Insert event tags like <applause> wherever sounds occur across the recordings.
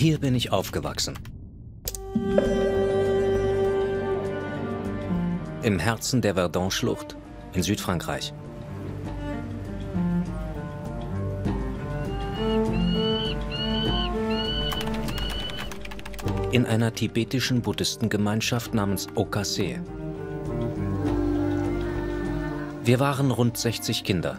Hier bin ich aufgewachsen. Im Herzen der Verdun-Schlucht in Südfrankreich. In einer tibetischen Buddhistengemeinschaft namens Okase. Wir waren rund 60 Kinder.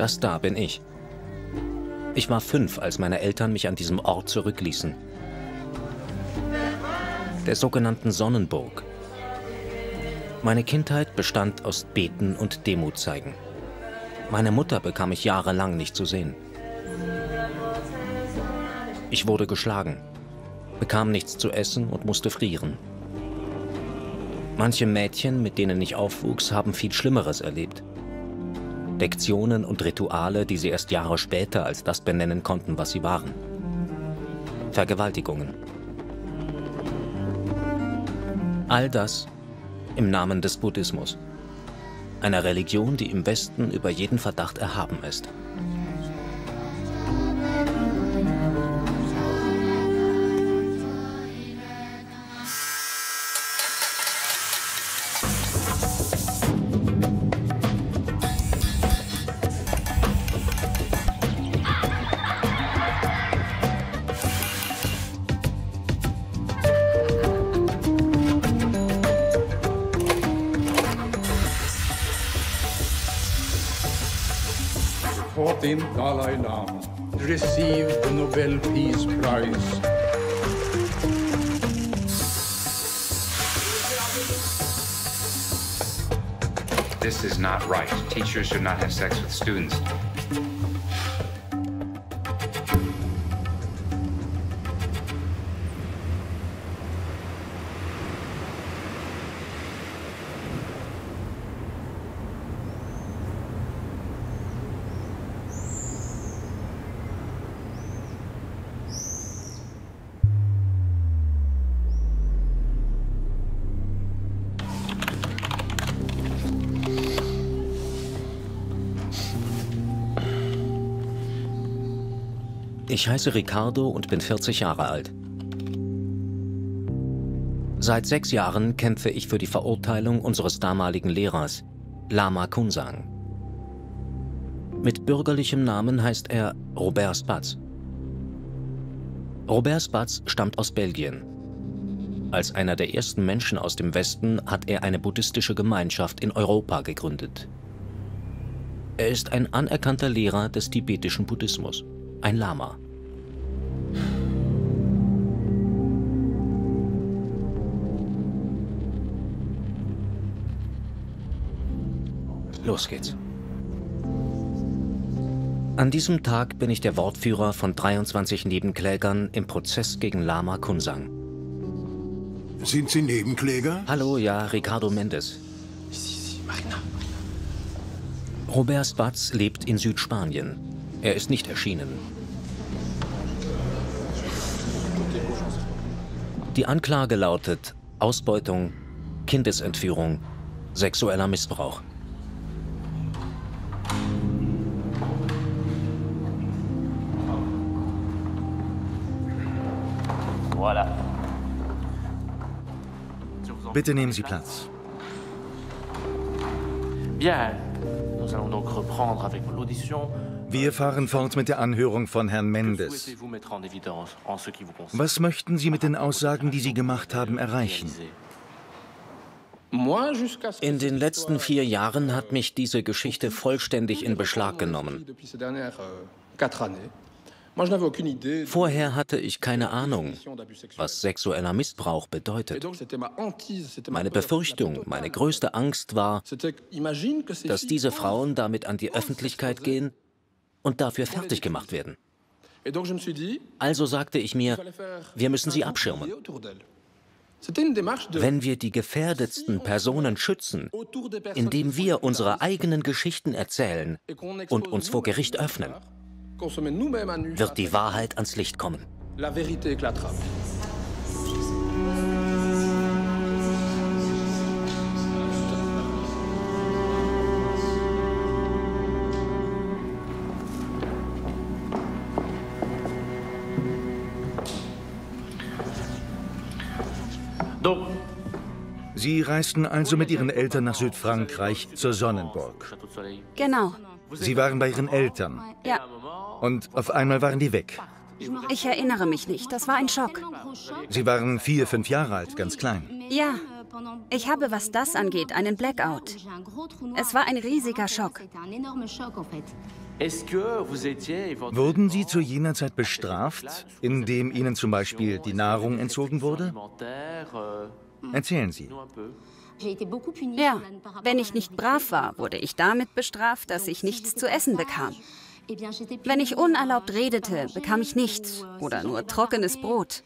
Das da bin ich. Ich war fünf, als meine Eltern mich an diesem Ort zurückließen. Der sogenannten Sonnenburg. Meine Kindheit bestand aus Beten und Demut zeigen. Meine Mutter bekam ich jahrelang nicht zu sehen. Ich wurde geschlagen, bekam nichts zu essen und musste frieren. Manche Mädchen, mit denen ich aufwuchs, haben viel Schlimmeres erlebt. Lektionen und Rituale, die sie erst Jahre später als das benennen konnten, was sie waren. Vergewaltigungen. All das im Namen des Buddhismus. Einer Religion, die im Westen über jeden Verdacht erhaben ist. Ich heiße Ricardo und bin 40 Jahre alt. Seit sechs Jahren kämpfe ich für die Verurteilung unseres damaligen Lehrers, Lama Kunsang. Mit bürgerlichem Namen heißt er Robert Spatz. Robert Spatz stammt aus Belgien. Als einer der ersten Menschen aus dem Westen hat er eine buddhistische Gemeinschaft in Europa gegründet. Er ist ein anerkannter Lehrer des tibetischen Buddhismus ein Lama. Los geht's. An diesem Tag bin ich der Wortführer von 23 Nebenklägern im Prozess gegen Lama Kunsang. Sind Sie Nebenkläger? Hallo, ja, Ricardo Mendes. Robert Spatz lebt in Südspanien. Er ist nicht erschienen. Die Anklage lautet Ausbeutung, Kindesentführung, sexueller Missbrauch. Bitte nehmen Sie Platz. Bien, nous allons donc reprendre avec l'audition. Wir fahren fort mit der Anhörung von Herrn Mendes. Was möchten Sie mit den Aussagen, die Sie gemacht haben, erreichen? In den letzten vier Jahren hat mich diese Geschichte vollständig in Beschlag genommen. Euh. Vorher hatte ich keine Ahnung, was sexueller Missbrauch Et bedeutet. Meine Befürchtung, meine größte Angst war, dass diese. Frauen damit an die Öffentlichkeit gehen und dafür fertig gemacht werden. Also sagte ich mir, wir müssen sie abschirmen. Wenn wir die gefährdetsten Personen schützen, indem wir unsere eigenen Geschichten erzählen und uns vor Gericht öffnen, wird die Wahrheit ans Licht kommen. Sie reisten also mit Ihren Eltern nach Südfrankreich zur Sonnenburg. Genau. Sie waren bei Ihren Eltern Ja, und auf einmal waren die weg. ich erinnere mich nicht. Das war ein Schock. Sie waren vier, fünf Jahre alt, ganz klein. Ja, ich habe, was das angeht, einen Blackout. Es war ein riesiger Schock. Wurden Sie zu jener Zeit bestraft, indem Ihnen zum Beispiel die Nahrung entzogen wurde? Euh, Erzählen Sie. Ja, wenn ich nicht brav war, wurde ich damit bestraft, dass ich nichts zu essen bekam. Wenn ich unerlaubt redete, bekam ich nichts oder nur trockenes Brot.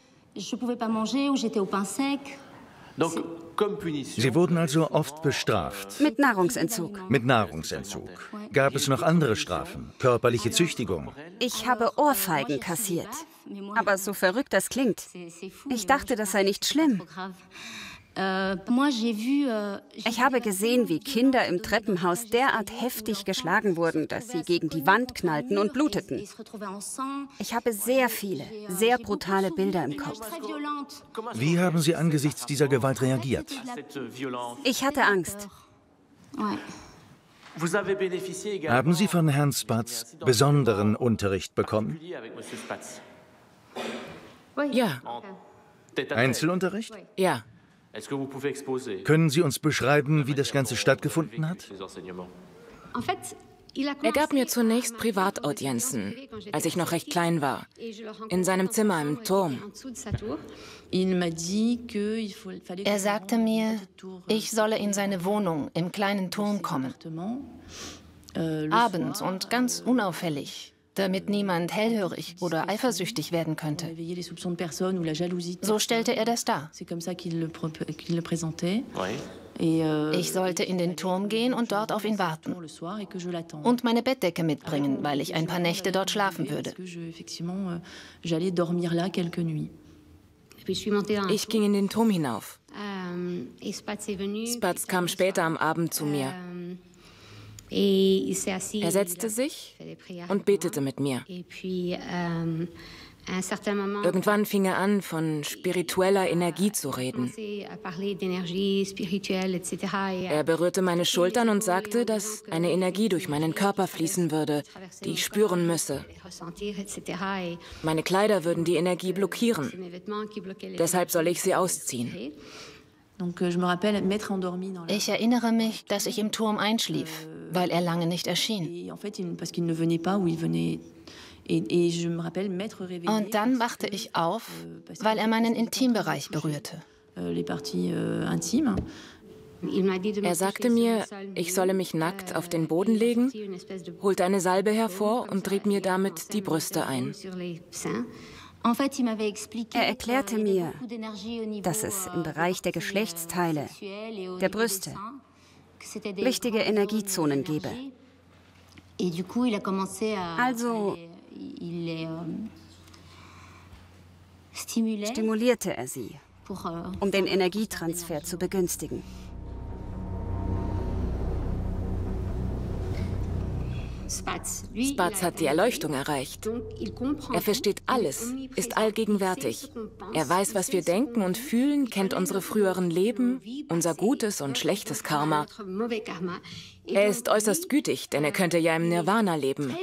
Donc, comme punition, Sie wurden also oft bestraft. Mit Nahrungsentzug. Mit Nahrungsentzug. Gab es noch andere Strafen? Körperliche Züchtigung? Ich habe Ohrfeigen kassiert. Aber so verrückt das klingt. Ich dachte, das sei nicht schlimm. Ich habe gesehen, wie Kinder im Treppenhaus derart heftig geschlagen wurden, dass sie gegen die Wand knallten und bluteten. Ich habe sehr viele, sehr brutale Bilder im Kopf. Wie haben Sie angesichts dieser Gewalt reagiert? Ich hatte Angst. Haben Sie von Herrn Spatz besonderen Unterricht bekommen? particulier avec Monsieur Spatz. Ja. Einzelunterricht? ja. Können Sie uns beschreiben, wie das Ganze stattgefunden hat? Er gab mir zunächst Privataudienzen, als ich noch recht klein war, in seinem Zimmer im Turm. Er sagte mir, ich solle in seine Wohnung im kleinen Turm kommen. Abends und ganz unauffällig, damit niemand hellhörig oder eifersüchtig werden könnte. So stellte er das dar. Oui. Ich sollte in den Turm gehen und dort auf ihn warten. Und meine Bettdecke mitbringen, weil ich ein paar Nächte dort schlafen würde. Ich ging in den Turm hinauf. Spatz Spatz kam später am Abend zu mir. Er setzte sich und betete mit mir. Irgendwann fing er an, von spiritueller Energie zu reden. Er berührte meine Schultern und sagte, dass eine Energie durch meinen Körper fließen würde, die ich spüren müsse. Meine Kleider würden die Energie blockieren. Deshalb soll ich sie ausziehen. Ich erinnere mich, dass ich im Turm einschlief, weil er lange nicht erschien. Und dann wachte ich auf, weil er meinen Intimbereich berührte. Er sagte mir, ich solle mich nackt auf den Boden legen, holte eine Salbe hervor und trieb mir damit die Brüste ein. Er erklärte mir, dass es im Bereich der Geschlechtsteile, der Brüste, wichtige Energiezonen gebe. Also stimulierte er sie, um den Energietransfer zu begünstigen. Spatz hat die Erleuchtung erreicht. Er versteht alles, ist allgegenwärtig. Er weiß, was wir denken und fühlen, kennt unsere früheren Leben, unser gutes und schlechtes Karma. Er ist äußerst gütig, denn er könnte ja im Nirvana leben,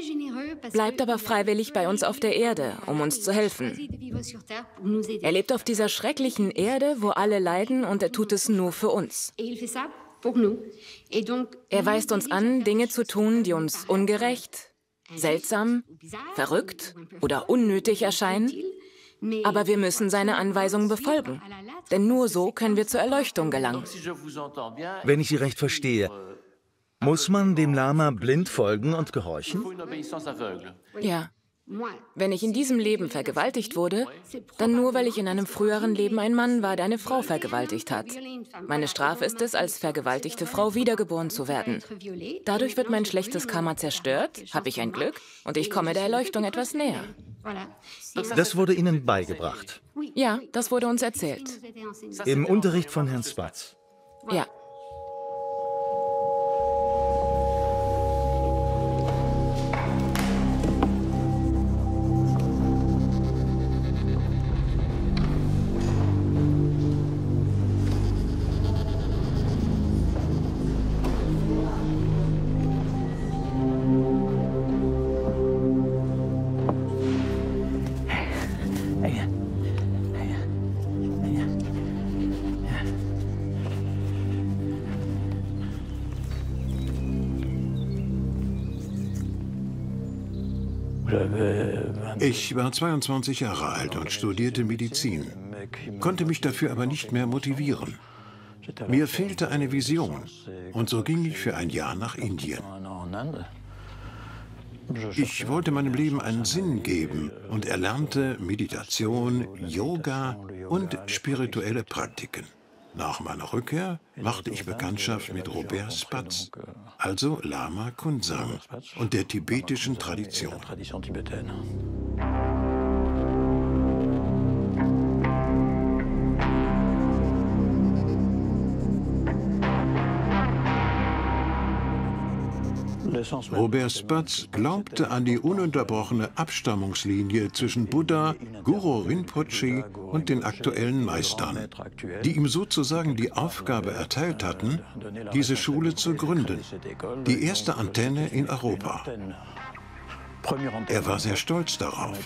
bleibt aber freiwillig bei uns auf der Erde, um uns zu helfen. Er lebt auf dieser schrecklichen Erde, wo alle leiden und er tut es nur für uns. Er weist uns an, Dinge zu tun, die uns ungerecht, seltsam, verrückt oder unnötig erscheinen. Aber wir müssen seine Anweisungen befolgen, denn nur so können wir zur Erleuchtung gelangen. Wenn ich Sie recht verstehe, muss man dem Lama blind folgen und gehorchen? Ja. Wenn ich in diesem Leben vergewaltigt wurde, dann nur, weil ich in einem früheren Leben ein Mann war, der eine Frau vergewaltigt hat. Meine Strafe ist es, als vergewaltigte Frau wiedergeboren zu werden. Dadurch wird mein schlechtes Karma zerstört, habe ich ein Glück und ich komme der Erleuchtung etwas näher. Das wurde Ihnen beigebracht. Ja, das wurde uns erzählt. Im Unterricht von Herrn Spatz. Ja. Ich war 22 Jahre alt und studierte Medizin, konnte mich dafür aber nicht mehr motivieren. Mir fehlte eine Vision und so ging ich für ein Jahr nach Indien. Ich wollte meinem Leben einen Sinn geben und erlernte Meditation, Yoga und spirituelle Praktiken. Nach meiner Rückkehr machte ich Bekanntschaft mit Robert Spatz, also Lama Kunsang und der tibetischen Tradition. Robert Spatz glaubte an die ununterbrochene Abstammungslinie zwischen Buddha, Guru Rinpoche und den aktuellen Meistern, die ihm sozusagen die Aufgabe erteilt hatten, diese Schule zu gründen, die erste Antenne in Europa. Er war sehr stolz darauf.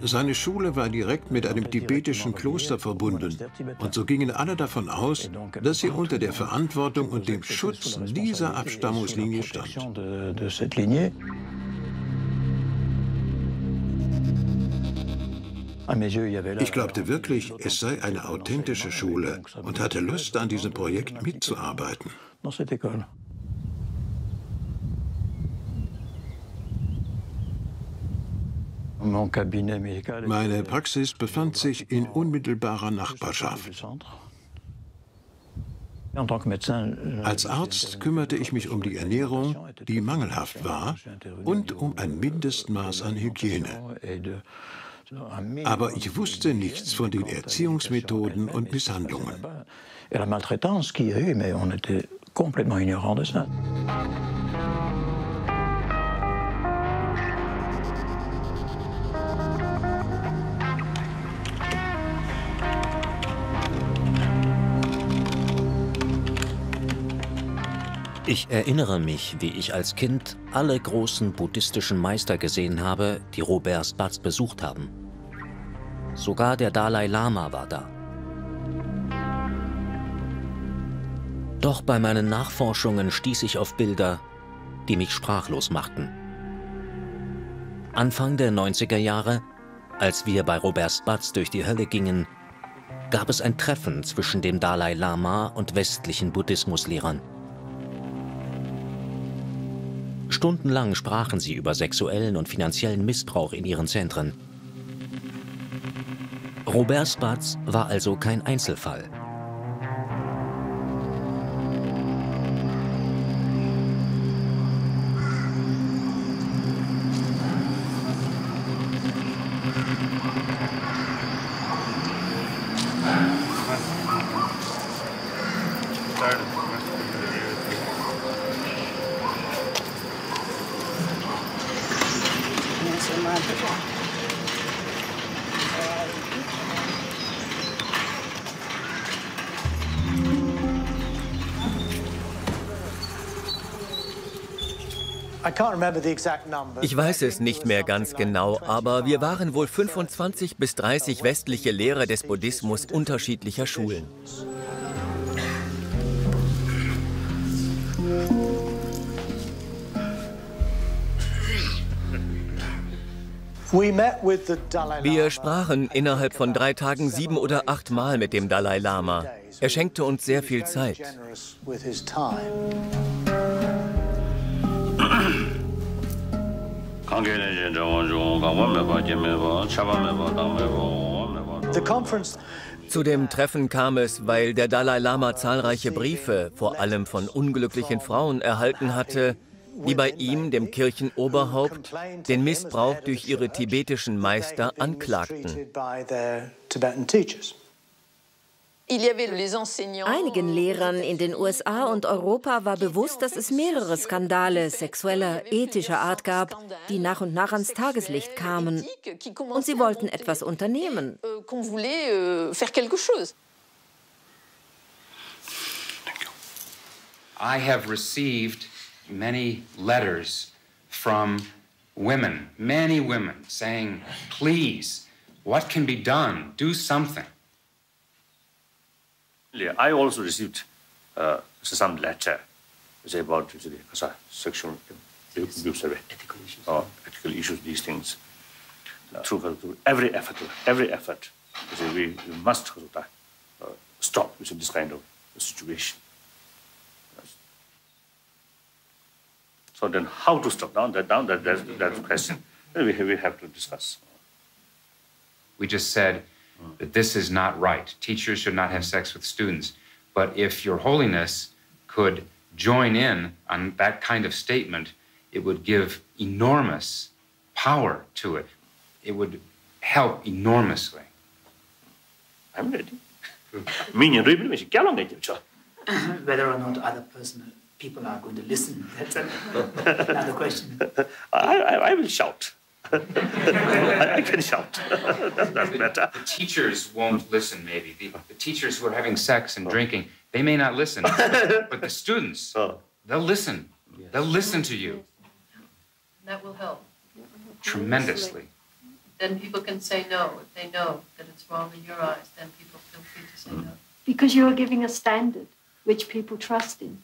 Seine Schule war direkt mit einem tibetischen Kloster verbunden und so gingen alle davon aus, dass sie unter der Verantwortung und dem Schutz dieser Abstammungslinie stand. Ich glaubte wirklich, es sei eine authentische Schule und hatte Lust, an diesem Projekt mitzuarbeiten. Meine Praxis befand sich in unmittelbarer Nachbarschaft. Als Arzt kümmerte ich mich um die Ernährung, die mangelhaft war, und um ein Mindestmaß an Hygiene. Aber ich wusste nichts von den Erziehungsmethoden und Misshandlungen. Ich erinnere mich, wie ich als Kind alle großen buddhistischen Meister gesehen habe, die Robert Spatz besucht haben. Sogar der Dalai Lama war da. Doch bei meinen Nachforschungen stieß ich auf Bilder, die mich sprachlos machten. Anfang der 90er Jahre, als wir bei Robert Spatz durch die Hölle gingen, gab es ein Treffen zwischen dem Dalai Lama und westlichen Buddhismuslehrern. Stundenlang sprachen sie über sexuellen und finanziellen Missbrauch in ihren Zentren. Robert Spatz war also kein Einzelfall. Ich weiß es nicht mehr ganz genau, aber wir waren wohl 25 bis 30 westliche Lehrer des Buddhismus unterschiedlicher Schulen. Wir sprachen innerhalb von drei Tagen sieben oder acht Mal mit dem Dalai Lama. Er schenkte uns sehr viel Zeit. Zu dem Treffen kam es, weil der Dalai Lama zahlreiche Briefe, vor allem von unglücklichen Frauen, erhalten hatte, die bei ihm, dem Kirchenoberhaupt, den Missbrauch durch ihre tibetischen Meister anklagten. Einigen Lehrern in den USA und Europa war bewusst, dass es mehrere Skandale sexueller, ethischer Art gab, die nach und nach ans Tageslicht kamen. Und sie wollten etwas unternehmen. I have received many letters from women, many women, saying, please, what can be done? Do something. I also received uh, some letter say about the uh, sexual abuse survey. Ethical issues. Oh, ethical issues, these things. Uh, through, through every effort, every effort, say we, we must uh, stop say, this kind of situation. So then how to stop down that down that that's, that's the question we, we have to discuss. We just said that this is not right. Teachers should not have sex with students. But if Your Holiness could join in on that kind of statement, it would give enormous power to it. It would help enormously. I'm ready. <laughs> Whether or not other person, people are going to listen, that's <laughs> another question. I, I, I will shout. I, I, can shout. that's, that's better. The teachers won't listen, maybe. The, the, teachers who are having sex and drinking, they may not listen. <laughs> but the students, oh. they'll listen. Yes. They'll listen to you. That will help. Tremendously. Then people can say no. If they know that it's wrong in your eyes, then people feel free to say no. Because you are giving a standard which people trust in.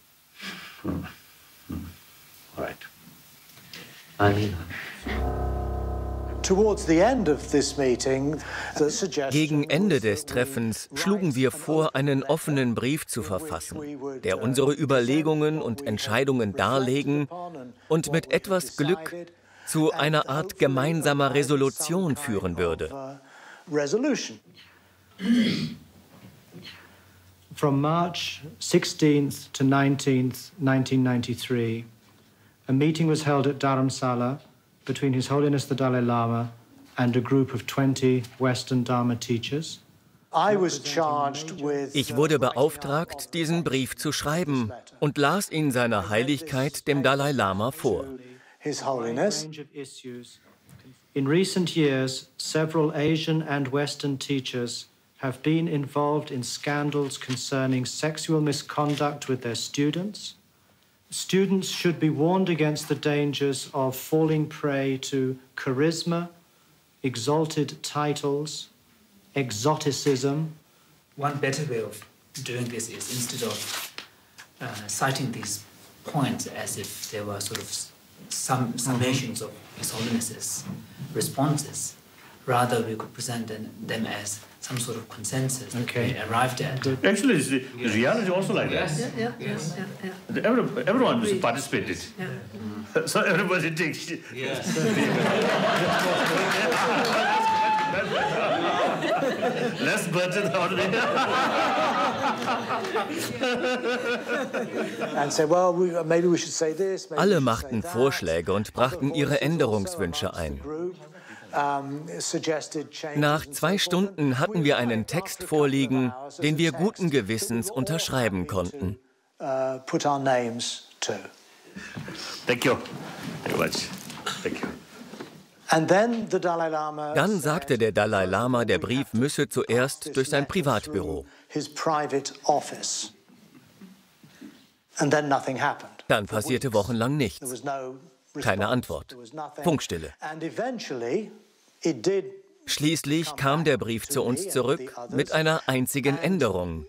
Hmm. Hmm. Right. I mean. Gegen Ende des Treffens schlugen wir vor, einen offenen Brief zu verfassen, der unsere Überlegungen und Entscheidungen darlegen und mit etwas Glück zu einer Art gemeinsamer Resolution führen würde. From March 16th to 19th, 1993, a meeting was held at Dharamsala between His Holiness the Dalai Lama and a group of 20 Western Dharma teachers. Ich wurde beauftragt, diesen Brief zu schreiben und las ihn seiner Heiligkeit, dem Dalai Lama, vor. In recent years, several Asian and Western teachers have been involved in scandals concerning sexual misconduct with their students, Students should be warned against the dangers of falling prey to charisma, exalted titles, exoticism. One better way of doing this is instead of uh, citing these points as if they were sort of some summations of His Holiness's responses, rather we could present them as some sort of consensus okay. that we arrived at. Actually, the yes. reality also like yes. that. Yeah, yeah, yes. yeah, yeah. Every, everyone has participated. Yeah. Mm. <laughs> so everybody takes. Yes. <laughs> Less budget already. <laughs> and say, well, we, maybe we should say this. Alle machten Vorschläge und brachten ihre Änderungswünsche ein. Nach zwei Stunden hatten wir einen Text vorliegen, den wir guten Gewissens unterschreiben konnten. Uh. Dann sagte der Dalai Lama, der Brief müsse zuerst durch sein Privatbüro. Dann passierte wochenlang nichts. Keine Antwort. Funkstille. Schließlich kam der Brief zu uns zurück mit einer einzigen Änderung.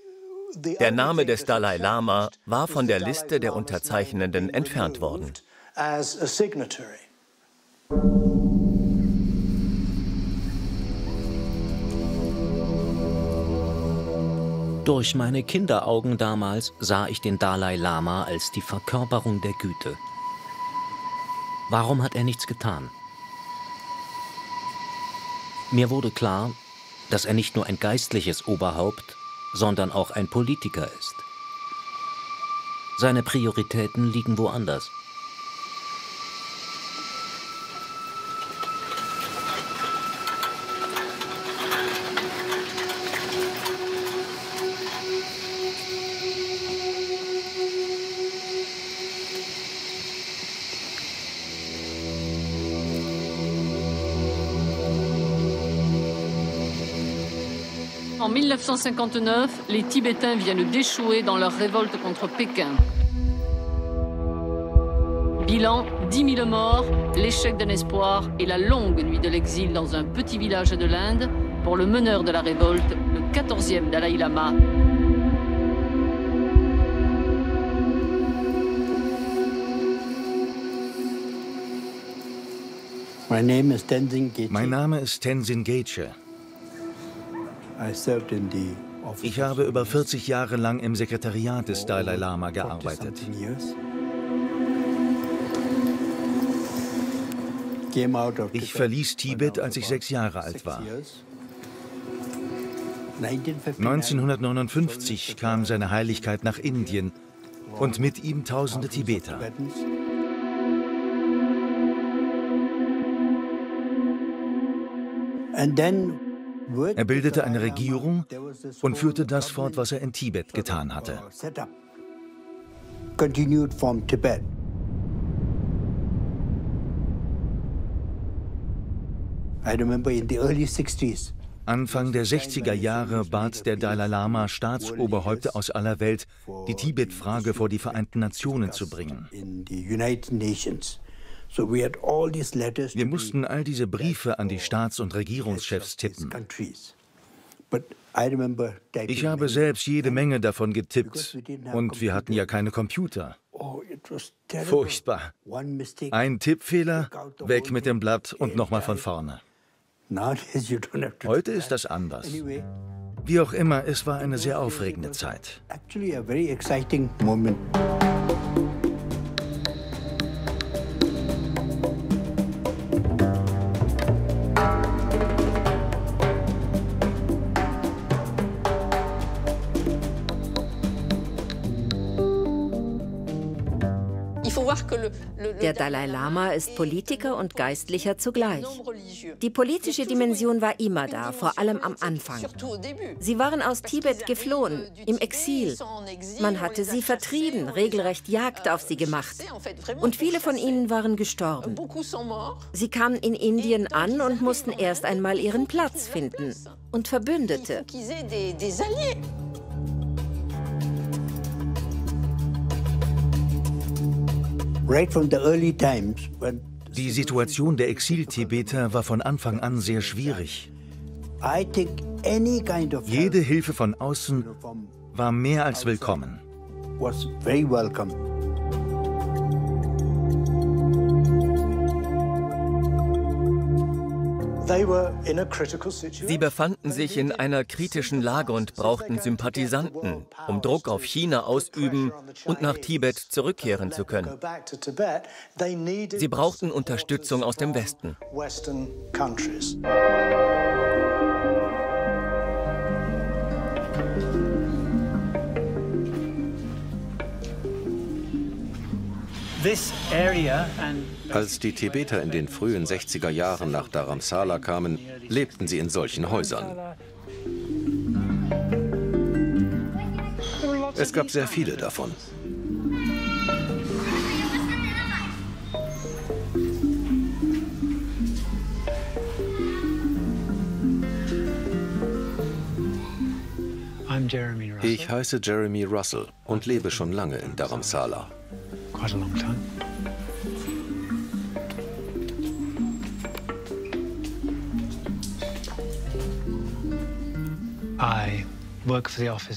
Der Name des Dalai Lama war von der Liste der Unterzeichnenden entfernt worden. Durch meine Kinderaugen damals sah ich den Dalai Lama als die Verkörperung der Güte. Warum hat er nichts getan? Mir wurde klar, dass er nicht nur ein geistliches Oberhaupt, sondern auch ein Politiker ist. Seine Prioritäten liegen woanders. 1959, les Tibétains viennent d'échouer dans leur révolte contre Pékin. Bilan 10 000 morts, l'échec d'un espoir et la longue nuit de l'exil dans un petit village de l'Inde pour le meneur de la révolte, le 14e Dalai Lama, Mein Name ist Tenzin. Ich habe über 40 Jahre lang im Sekretariat des Dalai Lama gearbeitet. Ich verließ Tibet, als ich sechs Jahre alt war. 1959 kam seine Heiligkeit nach Indien und mit ihm tausende Tibeter. Er bildete eine Regierung und führte das fort, was er in Tibet getan hatte. Anfang der 60er Jahre bat der Dalai Lama Staatsoberhäupter aus aller Welt, die Tibet-Frage vor die Vereinten Nationen zu bringen. Wir mussten all diese Briefe an die Staats- und Regierungschefs tippen. Ich habe selbst jede Menge davon getippt und wir hatten ja keine Computer. Oh, Furchtbar. Ein Tippfehler, weg mit dem Blatt und nochmal von vorne. Heute ist das anders. Wie auch immer, es war eine sehr aufregende Zeit. Dalai Lama ist Politiker und Geistlicher zugleich. Die politische Dimension war immer da, vor allem am Anfang. Sie waren aus Tibet geflohen, im Exil. Man hatte sie vertrieben, regelrecht Jagd auf sie gemacht. Und viele von ihnen waren gestorben. Sie kamen in Indien an und mussten erst einmal ihren Platz finden und Verbündete. Die Situation der Exil-Tibeter war von Anfang an sehr schwierig. Jede Hilfe von außen war mehr als willkommen. Sie befanden sich in einer kritischen Lage und brauchten Sympathisanten, um Druck auf China ausüben und nach Tibet zurückkehren zu können. Sie brauchten Unterstützung aus dem Westen. Als die Tibeter in den frühen 60er Jahren nach Dharamsala kamen, lebten sie in solchen Häusern. Es gab sehr viele davon. Ich heiße Jeremy Russell und lebe schon lange in Dharamsala quite a long time.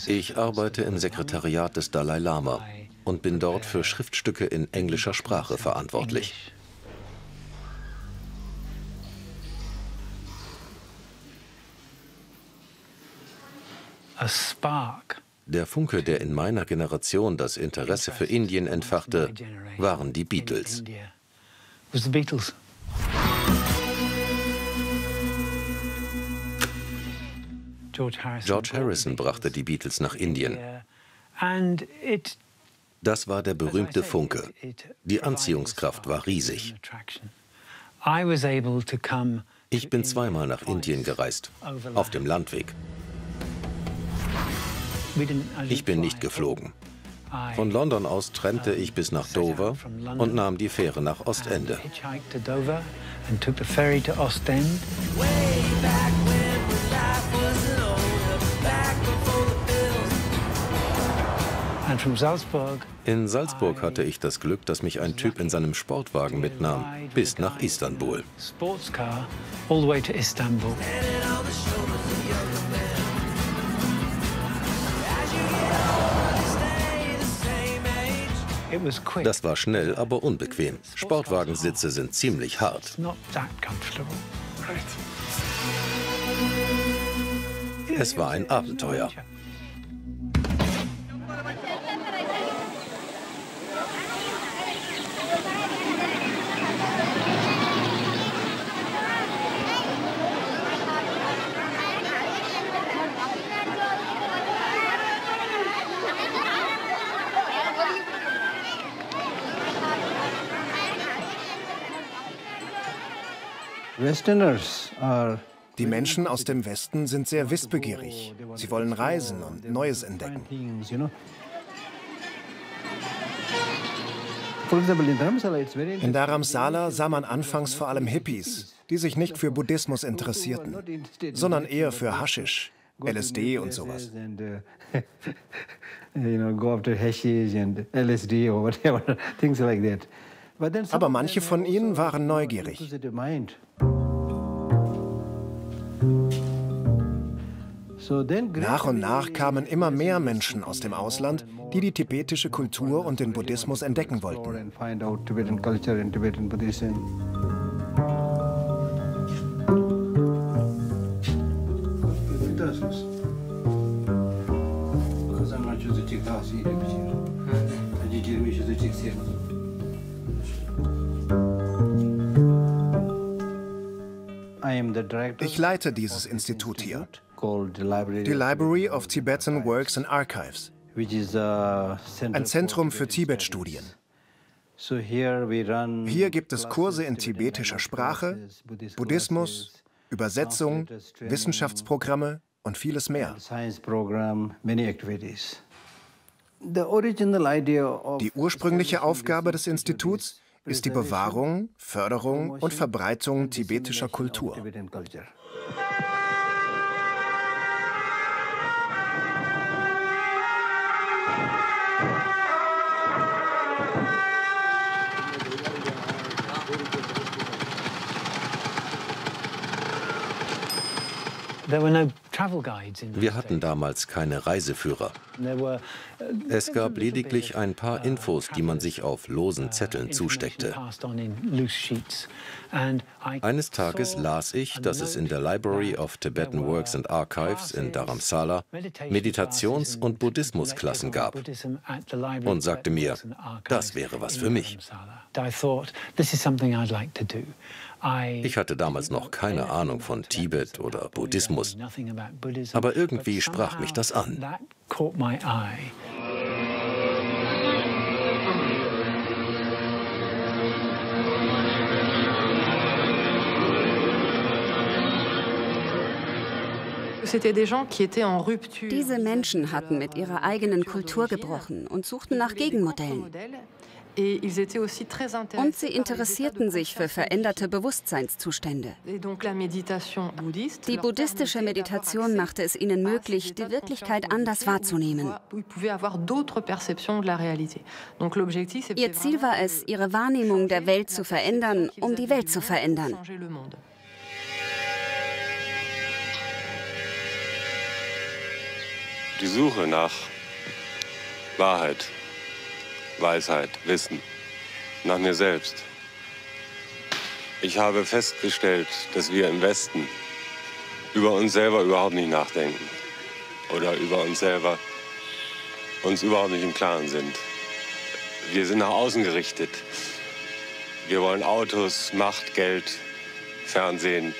Ich arbeite im Sekretariat des Dalai Lama und bin dort für Schriftstücke in englischer Sprache verantwortlich. A spark der Funke, der in meiner Generation das Interesse für Indien entfachte, waren die Beatles. George Harrison brachte die Beatles nach Indien. Das war der berühmte Funke. Die Anziehungskraft war riesig. Ich bin zweimal nach Indien gereist, auf dem Landweg. Ich bin nicht geflogen. Von London aus trennte ich bis nach Dover und nahm die Fähre nach Ostende. In Salzburg hatte ich das Glück, dass mich ein Typ in seinem Sportwagen mitnahm, bis nach Istanbul. Das war schnell, aber unbequem. Sportwagensitze sind ziemlich hart. Es war ein Abenteuer. Die Menschen aus dem Westen sind sehr wissbegierig. Sie wollen reisen und Neues entdecken. In Dharamsala sah man anfangs vor allem Hippies, die sich nicht für Buddhismus interessierten, sondern eher für Haschisch, LSD und sowas. <laughs> <laughs> Aber manche von ihnen waren neugierig. Nach und nach kamen immer mehr Menschen aus dem Ausland, die die tibetische Kultur und den Buddhismus entdecken wollten. Ich leite dieses Institut hier, die Library of Tibetan Works and Archives, ein Zentrum für Tibet-Studien. Hier gibt es Kurse in tibetischer Sprache, Buddhismus, Übersetzung, Wissenschaftsprogramme und vieles mehr. Die ursprüngliche Aufgabe des Instituts ist die Bewahrung, Förderung und Verbreitung tibetischer Kultur. Wir hatten damals keine Reiseführer. Es gab lediglich ein paar Infos, die man sich auf losen Zetteln zusteckte. Eines Tages las ich, dass es in der Library of Tibetan Works and Archives in Dharamsala Meditations- und Buddhismusklassen gab und sagte mir, das wäre was für mich. Ich hatte damals noch keine Ahnung von Tibet oder Buddhismus, aber irgendwie sprach mich das an. Diese Menschen hatten mit ihrer eigenen Kultur gebrochen und suchten nach Gegenmodellen. Und sie interessierten sich für veränderte Bewusstseinszustände. Die buddhistische Meditation machte es ihnen möglich, die Wirklichkeit anders wahrzunehmen. Ihr Ziel war es, ihre Wahrnehmung der Welt zu verändern, um die Welt zu verändern. Die Suche nach Wahrheit Weisheit, Wissen, nach mir selbst. Ich habe festgestellt, dass wir im Westen über uns selber überhaupt nicht nachdenken oder über uns selber uns überhaupt nicht im Klaren sind. Wir sind nach außen gerichtet. Wir wollen Autos, Macht, Geld, Fernsehen.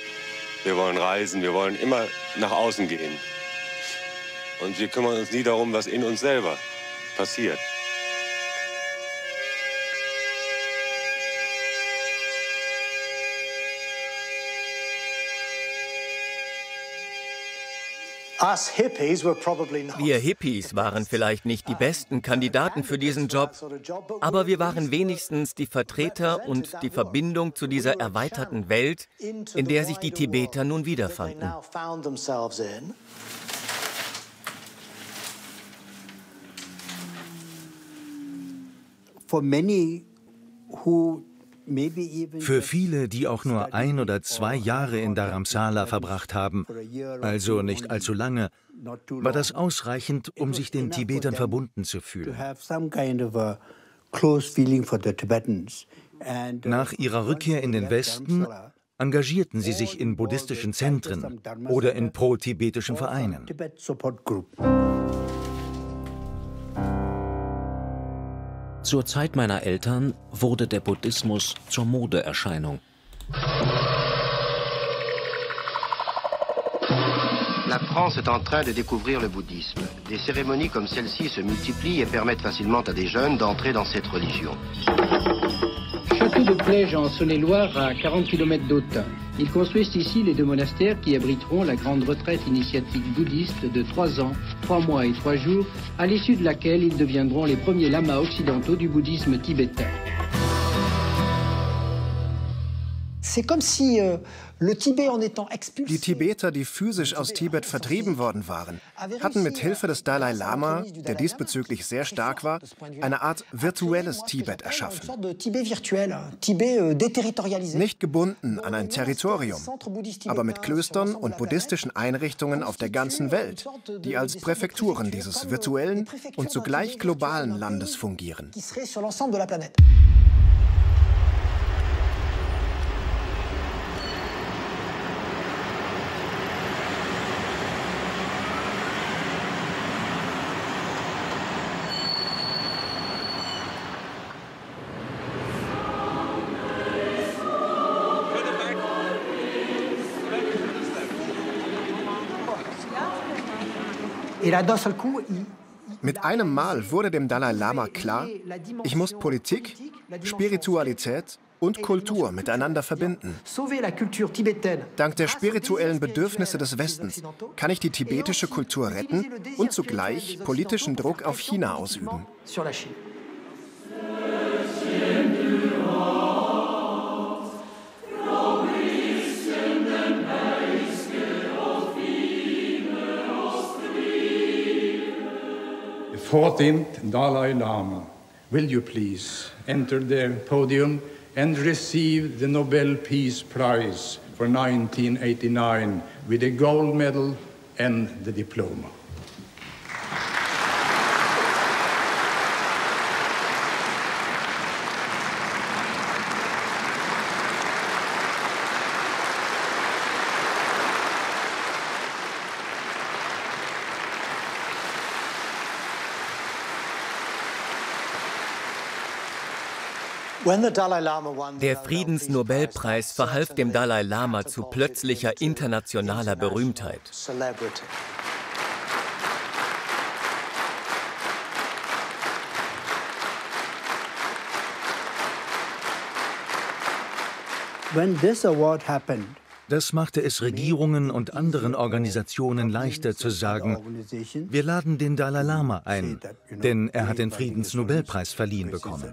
Wir wollen reisen. Wir wollen immer nach außen gehen. Und wir kümmern uns nie darum, was in uns selber passiert. Wir Hippies waren vielleicht nicht die besten Kandidaten für diesen Job, aber wir waren wenigstens die Vertreter und die Verbindung zu dieser erweiterten Welt, in der sich die Tibeter nun wiederfanden. For many who für viele, die auch nur ein oder zwei Jahre in Dharamsala verbracht haben, also nicht allzu lange, war das ausreichend, um sich den Tibetern verbunden zu fühlen. Nach ihrer Rückkehr in den Westen engagierten sie sich in buddhistischen Zentren oder in pro-tibetischen Vereinen. Zur Zeit meiner Eltern wurde der Buddhismus zur Modeerscheinung. La France est en train de découvrir le bouddhisme. Des cérémonies comme celle-ci se multiplient et permettent facilement à des jeunes d'entrer dans cette religion. Château de Plège en Saône-et-Loire, à 40 km d'Autun. Ils construisent ici les deux monastères qui abriteront la grande retraite initiatique bouddhiste de 3 ans, 3 mois et 3 jours, à l'issue de laquelle ils deviendront les premiers lamas occidentaux du bouddhisme tibétain. Die Tibeter, die physisch aus Tibet vertrieben worden waren, hatten mit Hilfe des Dalai Lama, der diesbezüglich sehr stark war, eine Art virtuelles Tibet erschaffen. Euh, Nicht gebunden an ein Territorium, aber mit Klöstern und buddhistischen Einrichtungen auf der ganzen Welt, die als Präfekturen dieses virtuellen und zugleich globalen Landes fungieren. Mit einem Mal wurde dem Dalai Lama klar, ich muss Politik, Spiritualität und Kultur miteinander verbinden. Dank der spirituellen Bedürfnisse des Westens kann ich die tibetische Kultur retten und zugleich politischen Druck auf China ausüben. 14th Dalai Lama, will you please enter the podium and receive the Nobel Peace Prize for 1989 with a gold medal and the diploma. Der Friedensnobelpreis verhalf dem Dalai Lama zu plötzlicher internationaler Berühmtheit. Das machte es Regierungen und anderen Organisationen leichter zu sagen, wir laden den Dalai Lama ein, denn er hat den Friedensnobelpreis verliehen bekommen.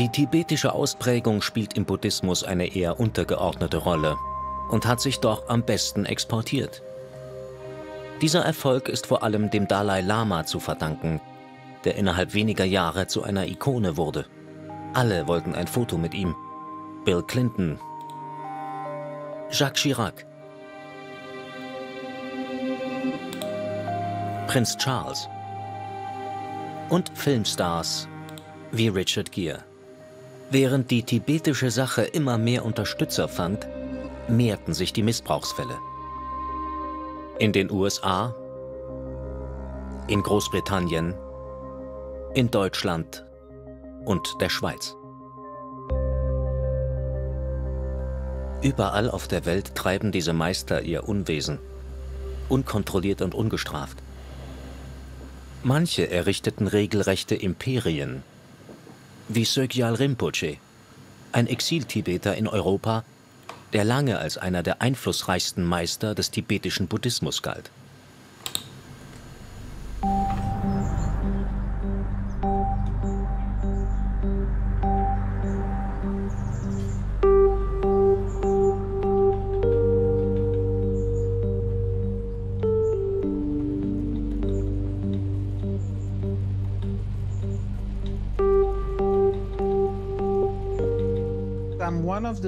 Die tibetische Ausprägung spielt im Buddhismus eine eher untergeordnete Rolle und hat sich doch am besten exportiert. Dieser Erfolg ist vor allem dem Dalai Lama zu verdanken, der innerhalb weniger Jahre zu einer Ikone wurde. Alle wollten ein Foto mit ihm. Bill Clinton, Jacques Chirac, Prinz Charles und Filmstars wie Richard Gere. Während die tibetische Sache immer mehr Unterstützer fand, mehrten sich die Missbrauchsfälle. In den USA, in Großbritannien, in Deutschland und der Schweiz. Überall auf der Welt treiben diese Meister ihr Unwesen, unkontrolliert und ungestraft. Manche errichteten regelrechte Imperien, wie Sögyal Rinpoche, ein Exil-Tibeter in Europa, der lange als einer der einflussreichsten Meister des tibetischen Buddhismus galt.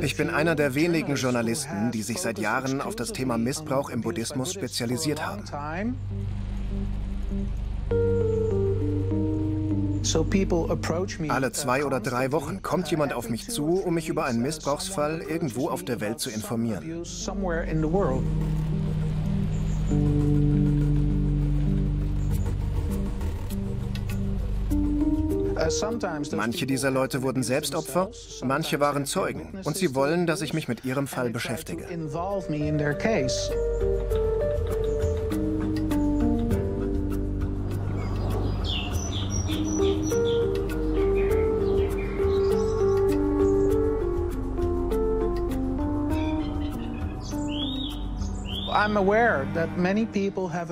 Ich bin einer der wenigen Journalisten, die sich seit Jahren auf das Thema Missbrauch im Buddhismus spezialisiert haben. Alle zwei oder drei Wochen kommt jemand auf mich zu, um mich über einen Missbrauchsfall irgendwo auf der Welt zu informieren. Manche dieser Leute wurden selbst Opfer, manche waren Zeugen und sie wollen, dass ich mich mit ihrem Fall beschäftige.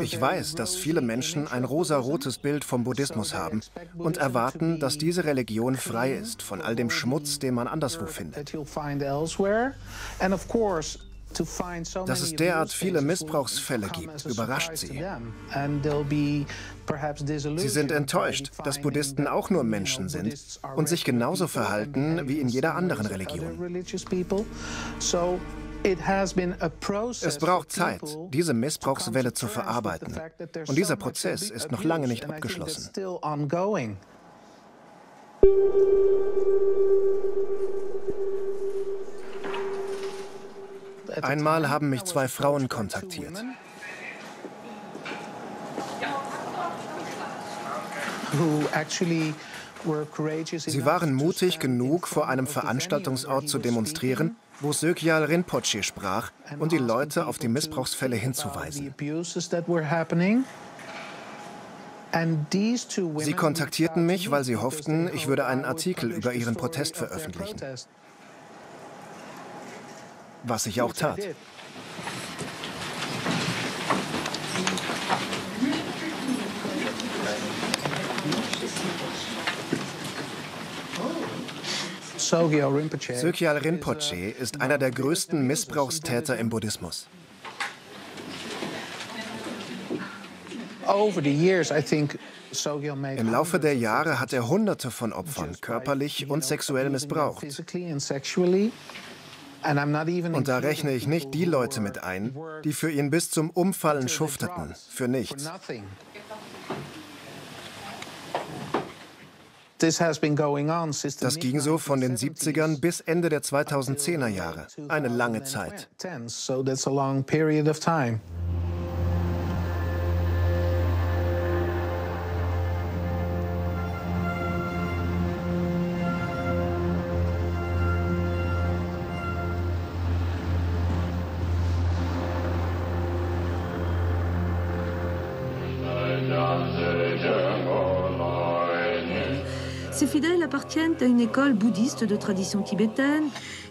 Ich weiß, dass viele Menschen ein rosarotes Bild vom Buddhismus haben und erwarten, dass diese Religion frei ist von all dem Schmutz, den man anderswo findet. Dass es derart viele Missbrauchsfälle gibt, überrascht sie. Sie sind enttäuscht, dass Buddhisten auch nur Menschen sind und sich genauso verhalten wie in jeder anderen Religion. Es braucht Zeit, diese Missbrauchswelle zu verarbeiten. Und dieser Prozess ist noch lange nicht abgeschlossen. Einmal haben mich zwei Frauen kontaktiert. Sie waren mutig genug, vor einem Veranstaltungsort zu demonstrieren, wo Sögyal Rinpoche sprach und die Leute auf die Missbrauchsfälle hinzuweisen. Sie kontaktierten mich, weil sie hofften, ich würde einen Artikel über ihren Protest veröffentlichen. Was ich auch tat. Sögyal Rinpoche ist einer der größten Missbrauchstäter im Buddhismus. Im Laufe der Jahre hat er Hunderte von Opfern körperlich und sexuell missbraucht. Und da rechne ich nicht die Leute mit ein, die für ihn bis zum Umfallen schufteten, für nichts. Das ging so von den 70ern bis Ende der 2010er Jahre. Eine lange Zeit. Appartiennent à une école bouddhiste de tradition tibétaine.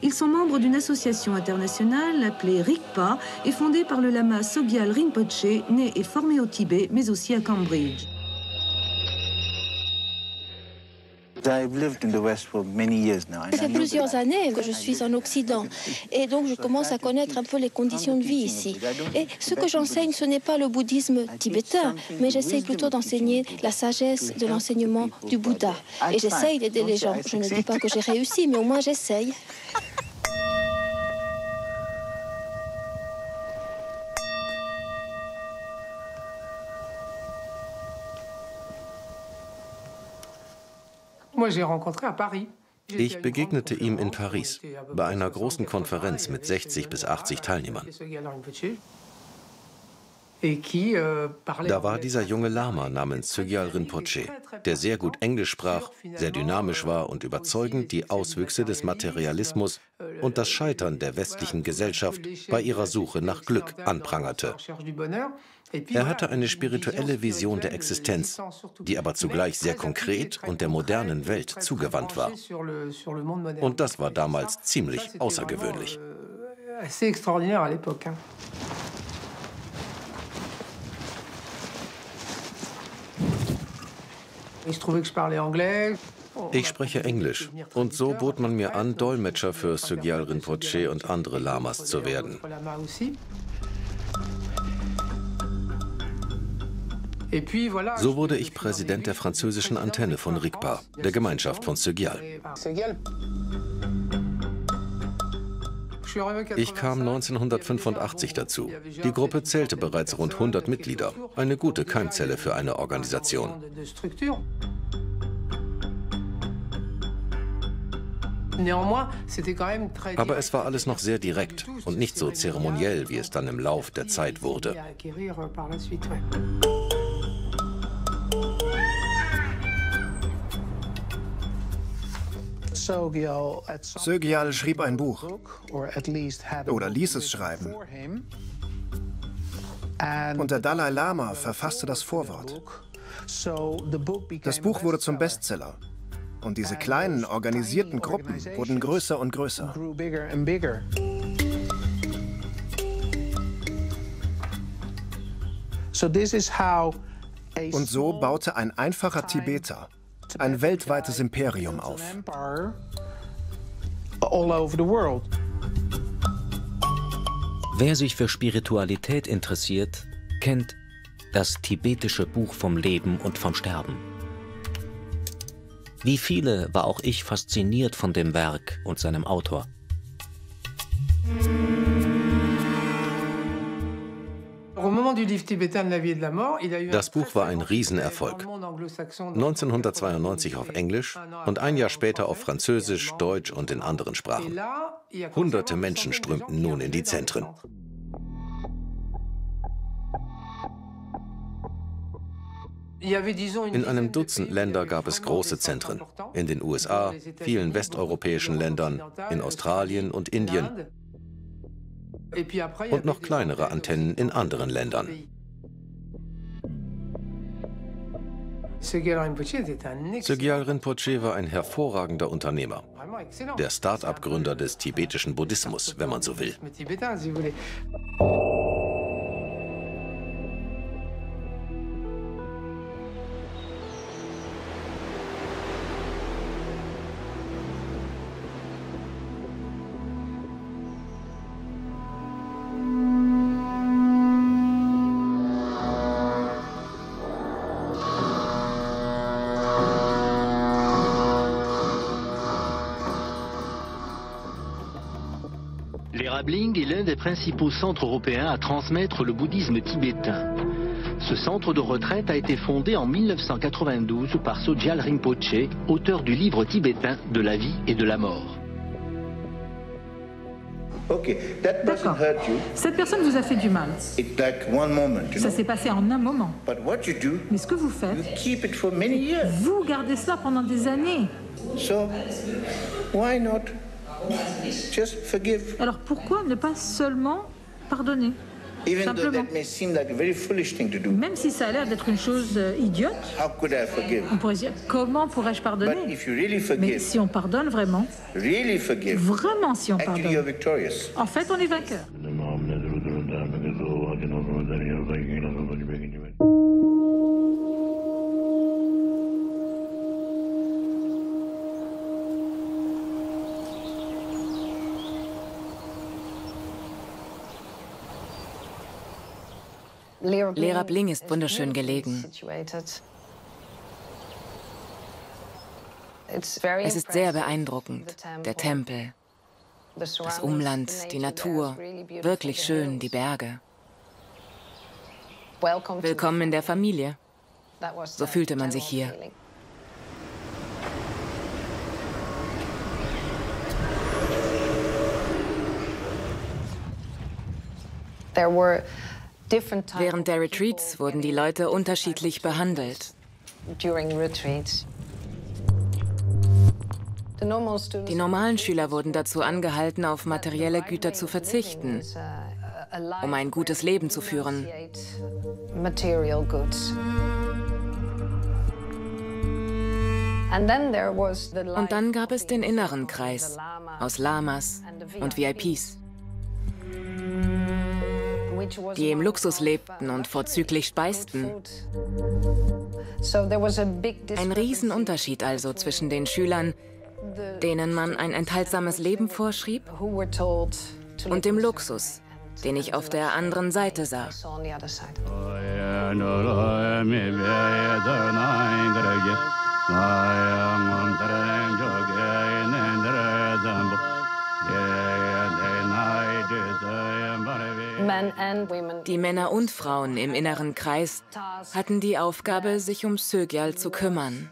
Ils sont membres d'une association internationale appelée RIKPA et fondée par le lama Sogyal Rinpoche, né et formé au Tibet, mais aussi à Cambridge. Ça fait plusieurs années que je suis en Occident et donc je commence à connaître un peu les conditions de vie ici. Et ce que j'enseigne, ce n'est pas le bouddhisme tibétain, mais j'essaye plutôt d'enseigner la sagesse de l'enseignement du Bouddha. Et j'essaye d'aider les gens. Je ne dis pas que j'ai réussi, mais au moins j'essaye. <laughs> Ich begegnete ihm in Paris bei einer großen Konferenz mit 60 bis 80 Teilnehmern. Da war dieser junge Lama namens Tsugyal Rinpoche, der sehr gut Englisch sprach, sehr dynamisch war und überzeugend die Auswüchse des Materialismus und das Scheitern der westlichen Gesellschaft bei ihrer Suche nach Glück anprangerte. Er hatte eine spirituelle Vision der Existenz, die aber zugleich sehr konkret und der modernen Welt zugewandt war. Und das war damals ziemlich außergewöhnlich. Ich spreche Englisch und so bot man mir an, Dolmetscher für Sugyal Rinpoche und andere Lamas zu werden. So wurde ich Präsident der französischen Antenne von RIGPA, der Gemeinschaft von Sugyal. Ich kam 1985 dazu. Die Gruppe zählte bereits rund 100 Mitglieder. Eine gute Keimzelle für eine Organisation. Aber es war alles noch sehr direkt und nicht so zeremoniell, wie es dann im Lauf der Zeit wurde. Sögyal schrieb ein Buch oder ließ es schreiben. Und der Dalai Lama verfasste das Vorwort. Das Buch wurde zum Bestseller. Und diese kleinen, organisierten Gruppen wurden größer und größer. Und so baute ein einfacher Tibeter ein weltweites Imperium auf. Wer sich für Spiritualität interessiert, kennt das tibetische Buch vom Leben und vom Sterben. Wie viele war auch ich fasziniert von dem Werk und seinem Autor. Das Buch war ein Riesenerfolg. 1992 auf Englisch und ein Jahr später auf Französisch, Deutsch und in anderen Sprachen. Hunderte Menschen strömten nun in die Zentren. In einem Dutzend Länder gab es große Zentren. In den USA, vielen westeuropäischen Ländern, in Australien und Indien. Und noch kleinere Antennen in anderen Ländern. Sögyal Rinpoche war ein hervorragender Unternehmer. Der Start-up-Gründer des tibetischen Buddhismus, wenn man so will. Principaux centres européens à transmettre le bouddhisme tibétain. Ce centre de retraite a été fondé en 1992 par Sogyal Rinpoche, auteur du livre tibétain de la vie et de la mort. D'accord. Cette personne vous a fait du mal. Ça s'est passé en un moment. Mais ce que vous faites, vous gardez cela pendant des années. Just forgive. Alors pourquoi ne pas seulement pardonner Even that may seem like a very foolish thing to do. Même si ça a l'air d'être une chose euh, idiote, on pourrait se dire comment pourrais-je pardonner? If you really forgive, Mais si on pardonne vraiment, vraiment si on pardonne, en fait on est vainqueur. Lehrer Bling ist wunderschön gelegen. Es ist sehr beeindruckend. Der Tempel, das Umland, die Natur, wirklich schön, die Berge. Willkommen in der Familie. So fühlte man sich hier. There were Während der Retreats wurden die Leute unterschiedlich behandelt. Die normalen Schüler wurden dazu angehalten, auf materielle Güter zu verzichten, um ein gutes Leben zu führen. Und dann gab es den inneren Kreis aus Lamas und VIPs die im Luxus lebten und vorzüglich speisten. Ein Riesenunterschied also zwischen den Schülern, denen man ein enthaltsames Leben vorschrieb, und dem Luxus, den ich auf der anderen Seite sah. Die Männer und Frauen im inneren Kreis hatten die Aufgabe, sich um Sögyal zu kümmern.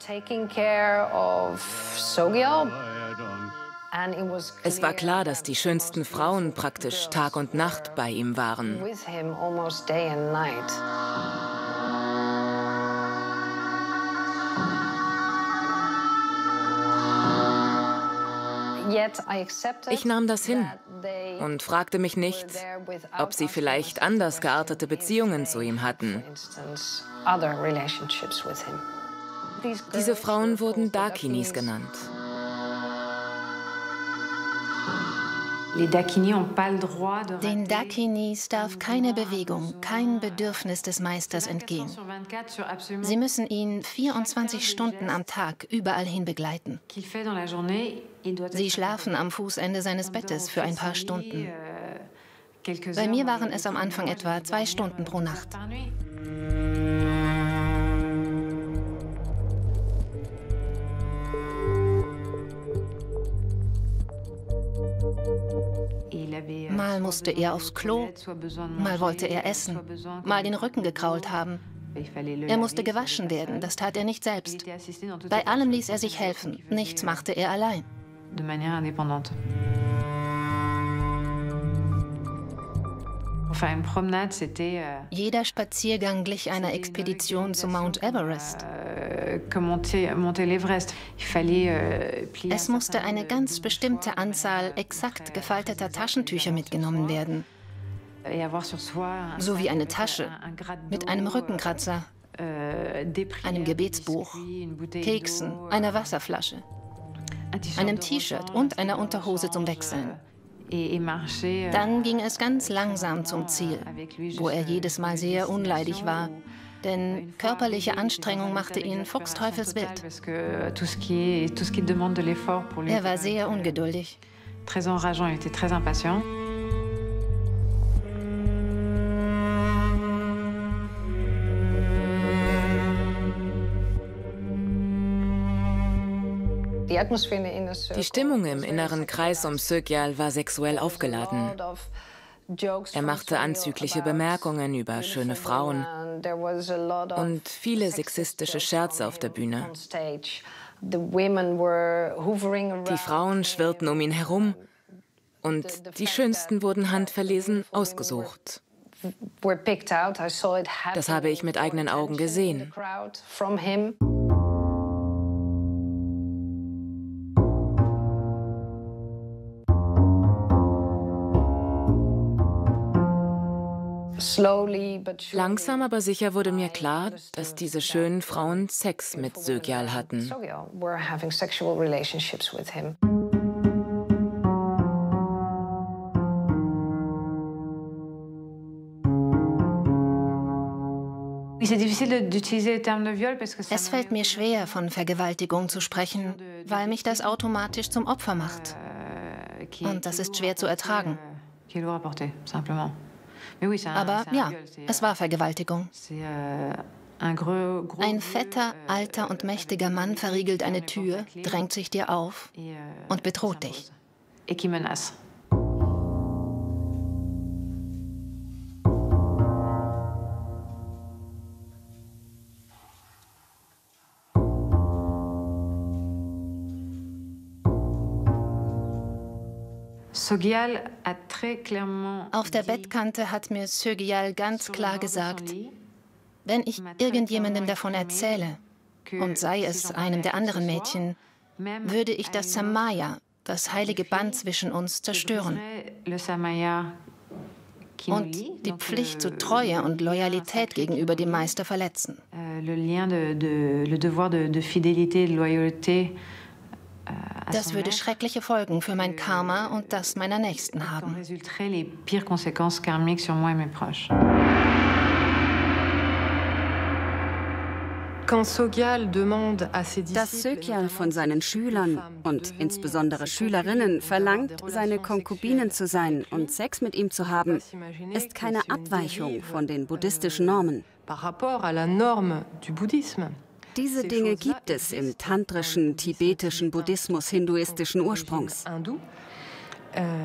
Es war klar, dass die schönsten Frauen praktisch Tag und Nacht bei ihm waren. Ich nahm das hin und fragte mich nicht, ob sie vielleicht anders geartete Beziehungen zu ihm hatten. Diese Frauen wurden Dakinis genannt. Den Dakinis darf keine Bewegung, kein Bedürfnis des Meisters entgehen. Sie müssen ihn 24 Stunden am Tag überall hin begleiten. Sie schlafen am Fußende seines Bettes für ein paar Stunden. Bei mir waren es am Anfang etwa zwei Stunden pro Nacht. Mal musste er aufs Klo, mal wollte er essen, mal den Rücken gekrault haben. Er musste gewaschen werden, das tat er nicht selbst. Bei allem ließ er sich helfen, nichts machte er allein. Euh, Jeder Spaziergang glich einer Expedition zu Mount Everest. Euh, euh, es musste eine ganz bestimmte Anzahl exakt gefalteter Taschentücher mitgenommen werden. So wie eine Tasche mit einem Rückenkratzer, einem Gebetsbuch, Keksen, einer Wasserflasche, einem T-Shirt und einer Unterhose zum Wechseln. Euh, Dann ging es ganz langsam zum Ziel, wo er jedes Mal sehr unleidig war. Denn körperliche Anstrengung machte ihn fuchsteufelswild. Er war sehr ungeduldig. Die Stimmung im inneren Kreis um Sögyal war sexuell aufgeladen. Er machte anzügliche bemerkungen über schöne Frauen und viele sexistische Scherze auf der Bühne. Die Frauen schwirrten um ihn herum und die Schönsten wurden handverlesen ausgesucht. Das habe ich mit eigenen Augen gesehen. Langsam aber sicher wurde mir klar, dass diese schönen Frauen Sex mit Sögyal hatten. Es fällt mir schwer, von Vergewaltigung zu sprechen, weil mich das automatisch zum Opfer macht. Euh, Und das ist schwer zu ertragen. Aber ja, es war Vergewaltigung. Euh, Ein fetter, euh, alter und mächtiger Mann verriegelt eine Tür, drängt sich dir auf euh, und bedroht dich. Auf der Bettkante hat mir Sögyal ganz klar gesagt, wenn ich irgendjemandem davon erzähle, und sei es einem der anderen Mädchen, würde ich das Samaya, das heilige Band zwischen uns, zerstören. Und die Pflicht zu Treue und Loyalität gegenüber dem Meister verletzen. Euh, le lien de, de, le devoir de, de fidélité, de loyauté das würde schreckliche Folgen für mein Karma und das meiner Nächsten haben. Dass Sögyal von seinen Schülern und insbesondere Schülerinnen verlangt, seine Konkubinen zu sein und Sex mit ihm zu haben, ist keine Abweichung von den buddhistischen Normen. Diese Dinge gibt es im tantrischen, tibetischen Buddhismus hinduistischen Ursprungs.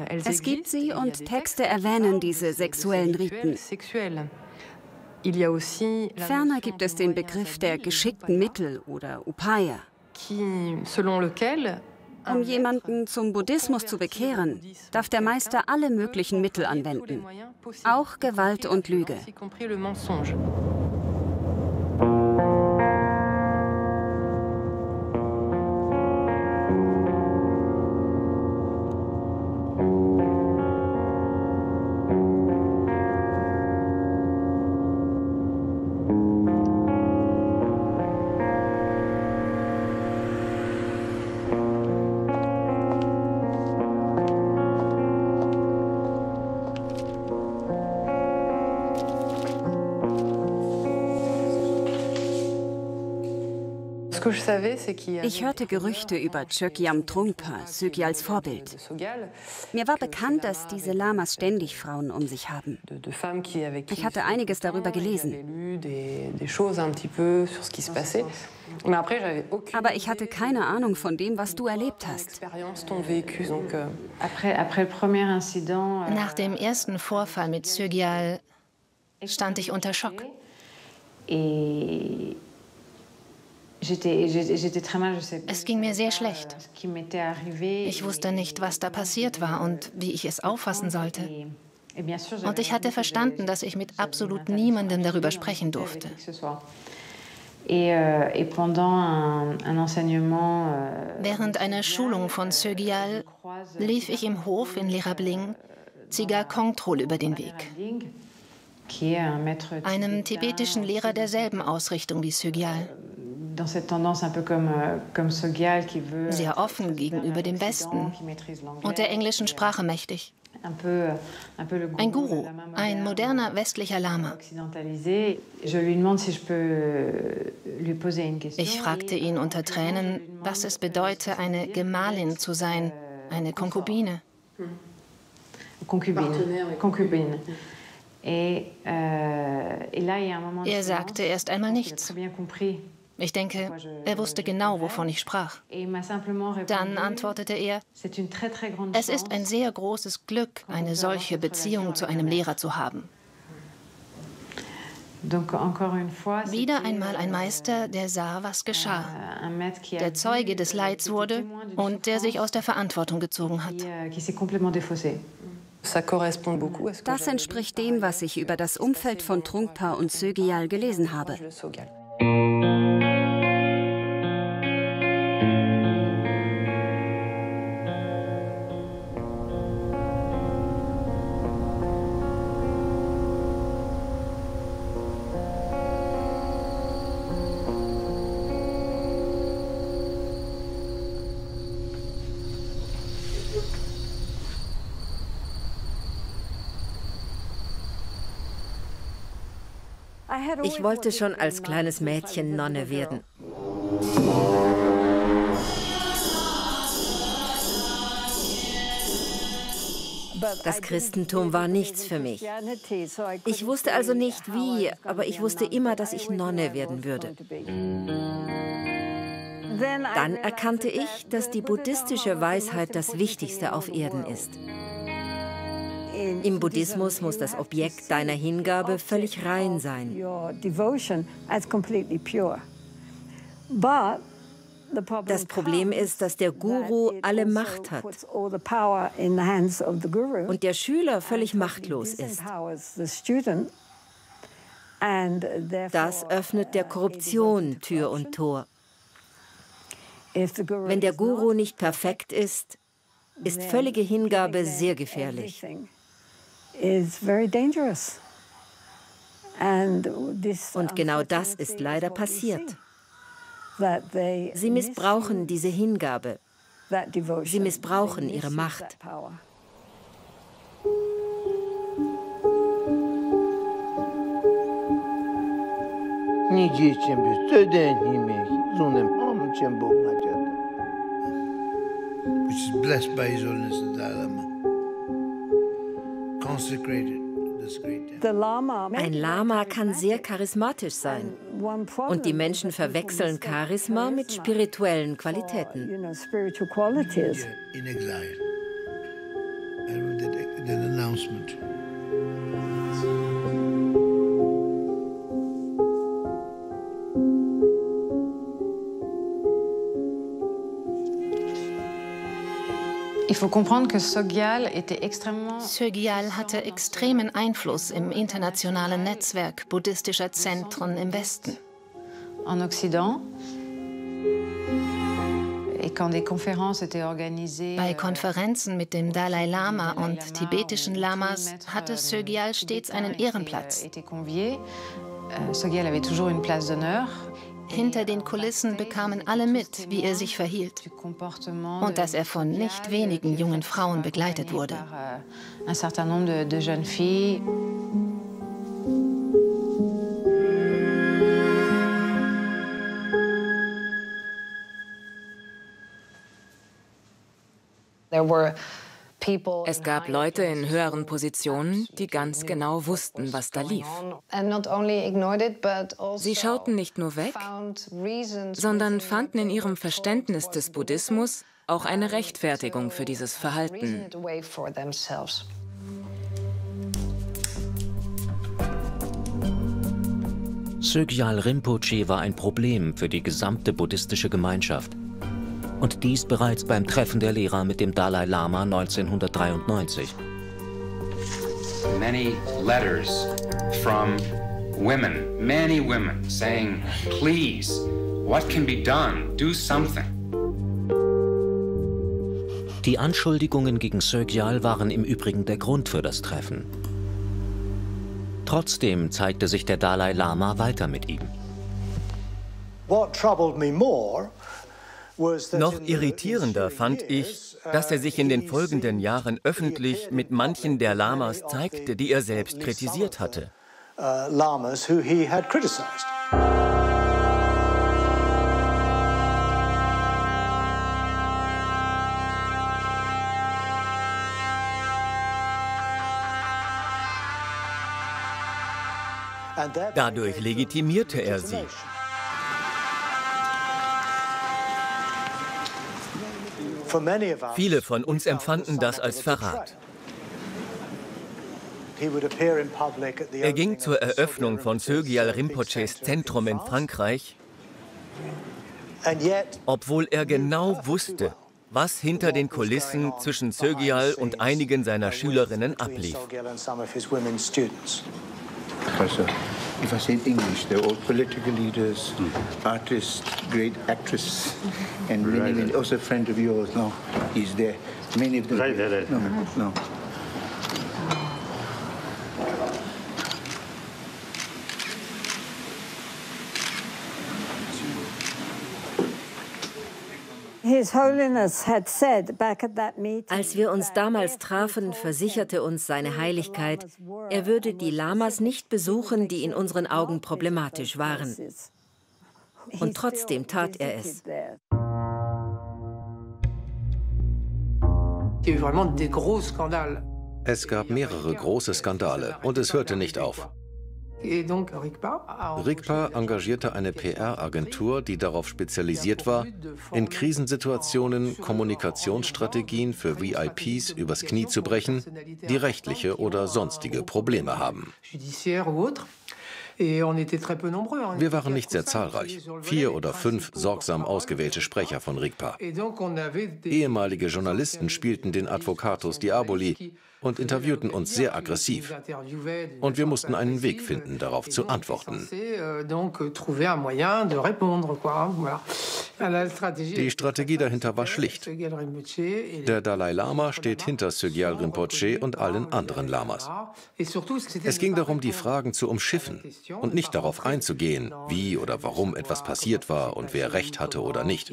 Es gibt sie und Texte erwähnen diese sexuellen Riten. Ferner gibt es den Begriff der geschickten Mittel oder Upaya. Um jemanden zum Buddhismus zu bekehren, darf der Meister alle möglichen Mittel anwenden, auch Gewalt und Lüge. Ich hörte Gerüchte über Chökyam Trungpa, Sögyals Vorbild. Mir war bekannt, dass diese Lamas ständig Frauen um sich haben. Ich hatte einiges darüber gelesen. Aber ich hatte keine Ahnung von dem, was du erlebt hast. Nach dem ersten Vorfall mit Sögyal stand ich unter Schock. Es ging mir sehr schlecht. Ich wusste nicht, was da passiert war und wie ich es auffassen sollte. Und ich hatte verstanden, dass ich mit absolut niemandem darüber sprechen durfte. Euh, euh, Während einer Schulung von Sögyal lief ich im Hof in Lerabling Ziga Kongtrol über den Weg. Einem tibetischen Lehrer derselben Ausrichtung wie Sögyal. Euh, Sehr offen gegenüber dem Westen und der englischen Sprache mächtig. Ein Guru, ein moderner westlicher Lama. Ich fragte ihn unter Tränen, was es bedeute, eine Gemahlin zu sein, eine Konkubine. Konkubine. Euh, er sagte erst einmal nichts. Ich denke, er wusste genau, wovon ich sprach. Dann antwortete er, es ist ein sehr großes Glück, eine solche Beziehung zu einem Lehrer zu haben. Wieder einmal ein Meister, der sah, was geschah, der Zeuge des Leids wurde und der sich aus der Verantwortung gezogen hat. Euh, das entspricht dem, was ich über das Umfeld von Trungpa und Sögyal gelesen habe. Ich wollte schon als kleines Mädchen Nonne werden. Das Christentum war nichts für mich. Ich wusste also nicht wie, aber ich wusste immer, dass ich Nonne werden würde. Dann erkannte ich, dass die buddhistische Weisheit das Wichtigste auf Erden ist. Im Buddhismus muss das Objekt deiner Hingabe völlig rein sein. Das Problem ist, dass der Guru alle Macht hat und der Schüler völlig machtlos ist. Das öffnet der Korruption Tür und Tor. Wenn der Guru nicht perfekt ist, ist völlige Hingabe sehr gefährlich is very dangerous. Und genau das ist leider passiert. Sie missbrauchen diese Hingabe. Sie missbrauchen ihre Macht. Which is blessed by His Holiness the Dalai Lama. Ein Lama kann sehr charismatisch sein. Und die Menschen verwechseln Charisma mit spirituellen Qualitäten. Sögyal hatte extremen Einfluss im internationalen Netzwerk buddhistischer Zentren im Westen. Bei Konferenzen mit dem Dalai Lama und tibetischen Lamas hatte Sögyal stets einen Ehrenplatz. Hinter den Kulissen bekamen alle mit, wie er sich verhielt und dass er von nicht wenigen jungen Frauen begleitet wurde. There were es gab Leute in höheren Positionen, die ganz genau wussten, was da lief. Sie schauten nicht nur weg, sondern fanden in ihrem Verständnis des Buddhismus auch eine Rechtfertigung für dieses Verhalten. Sögyal Rinpoche war ein Problem für die gesamte buddhistische Gemeinschaft und dies bereits beim Treffen der Lehrer mit dem Dalai Lama 1993. Many letters from women, many women saying, please, what can be done? Do something. Die Anschuldigungen gegen Sögyal waren im Übrigen der Grund für das Treffen. Trotzdem zeigte sich der Dalai Lama weiter mit ihm. What troubled me more noch irritierender fand ich, dass er sich in den folgenden Jahren öffentlich mit manchen der Lamas zeigte, die er selbst kritisiert hatte. Dadurch legitimierte er sie. Viele von uns empfanden das als Verrat. Er ging zur Eröffnung von Sögyal Rinpoches Zentrum in Frankreich, obwohl er genau wusste, was hinter den Kulissen zwischen Sögyal und einigen seiner Schülerinnen ablief. If I say English, they're all political leaders, mm. artists, great actress, and many, many, also a friend of yours. No, he's there. Many of them. Right there. Right. No, no. Als wir uns damals trafen, versicherte uns seine Heiligkeit, er würde die Lamas nicht besuchen, die in unseren Augen problematisch waren. Und trotzdem tat er es. Es gab mehrere große Skandale und es hörte nicht auf. RIGPA engagierte eine PR-Agentur, die darauf spezialisiert war, in Krisensituationen Kommunikationsstrategien für VIPs übers Knie zu brechen, die rechtliche oder sonstige Probleme haben. Wir waren nicht sehr zahlreich, vier oder fünf sorgsam ausgewählte Sprecher von RIGPA. Ehemalige Journalisten spielten den Advocatus Diaboli und interviewten uns sehr aggressiv. Und wir mussten einen Weg finden, darauf zu antworten. Die Strategie dahinter war schlicht. Der Dalai Lama steht hinter Sögyal Rinpoche und allen anderen Lamas. Es ging darum, die Fragen zu umschiffen und nicht darauf einzugehen, wie oder warum etwas passiert war und wer recht hatte oder nicht,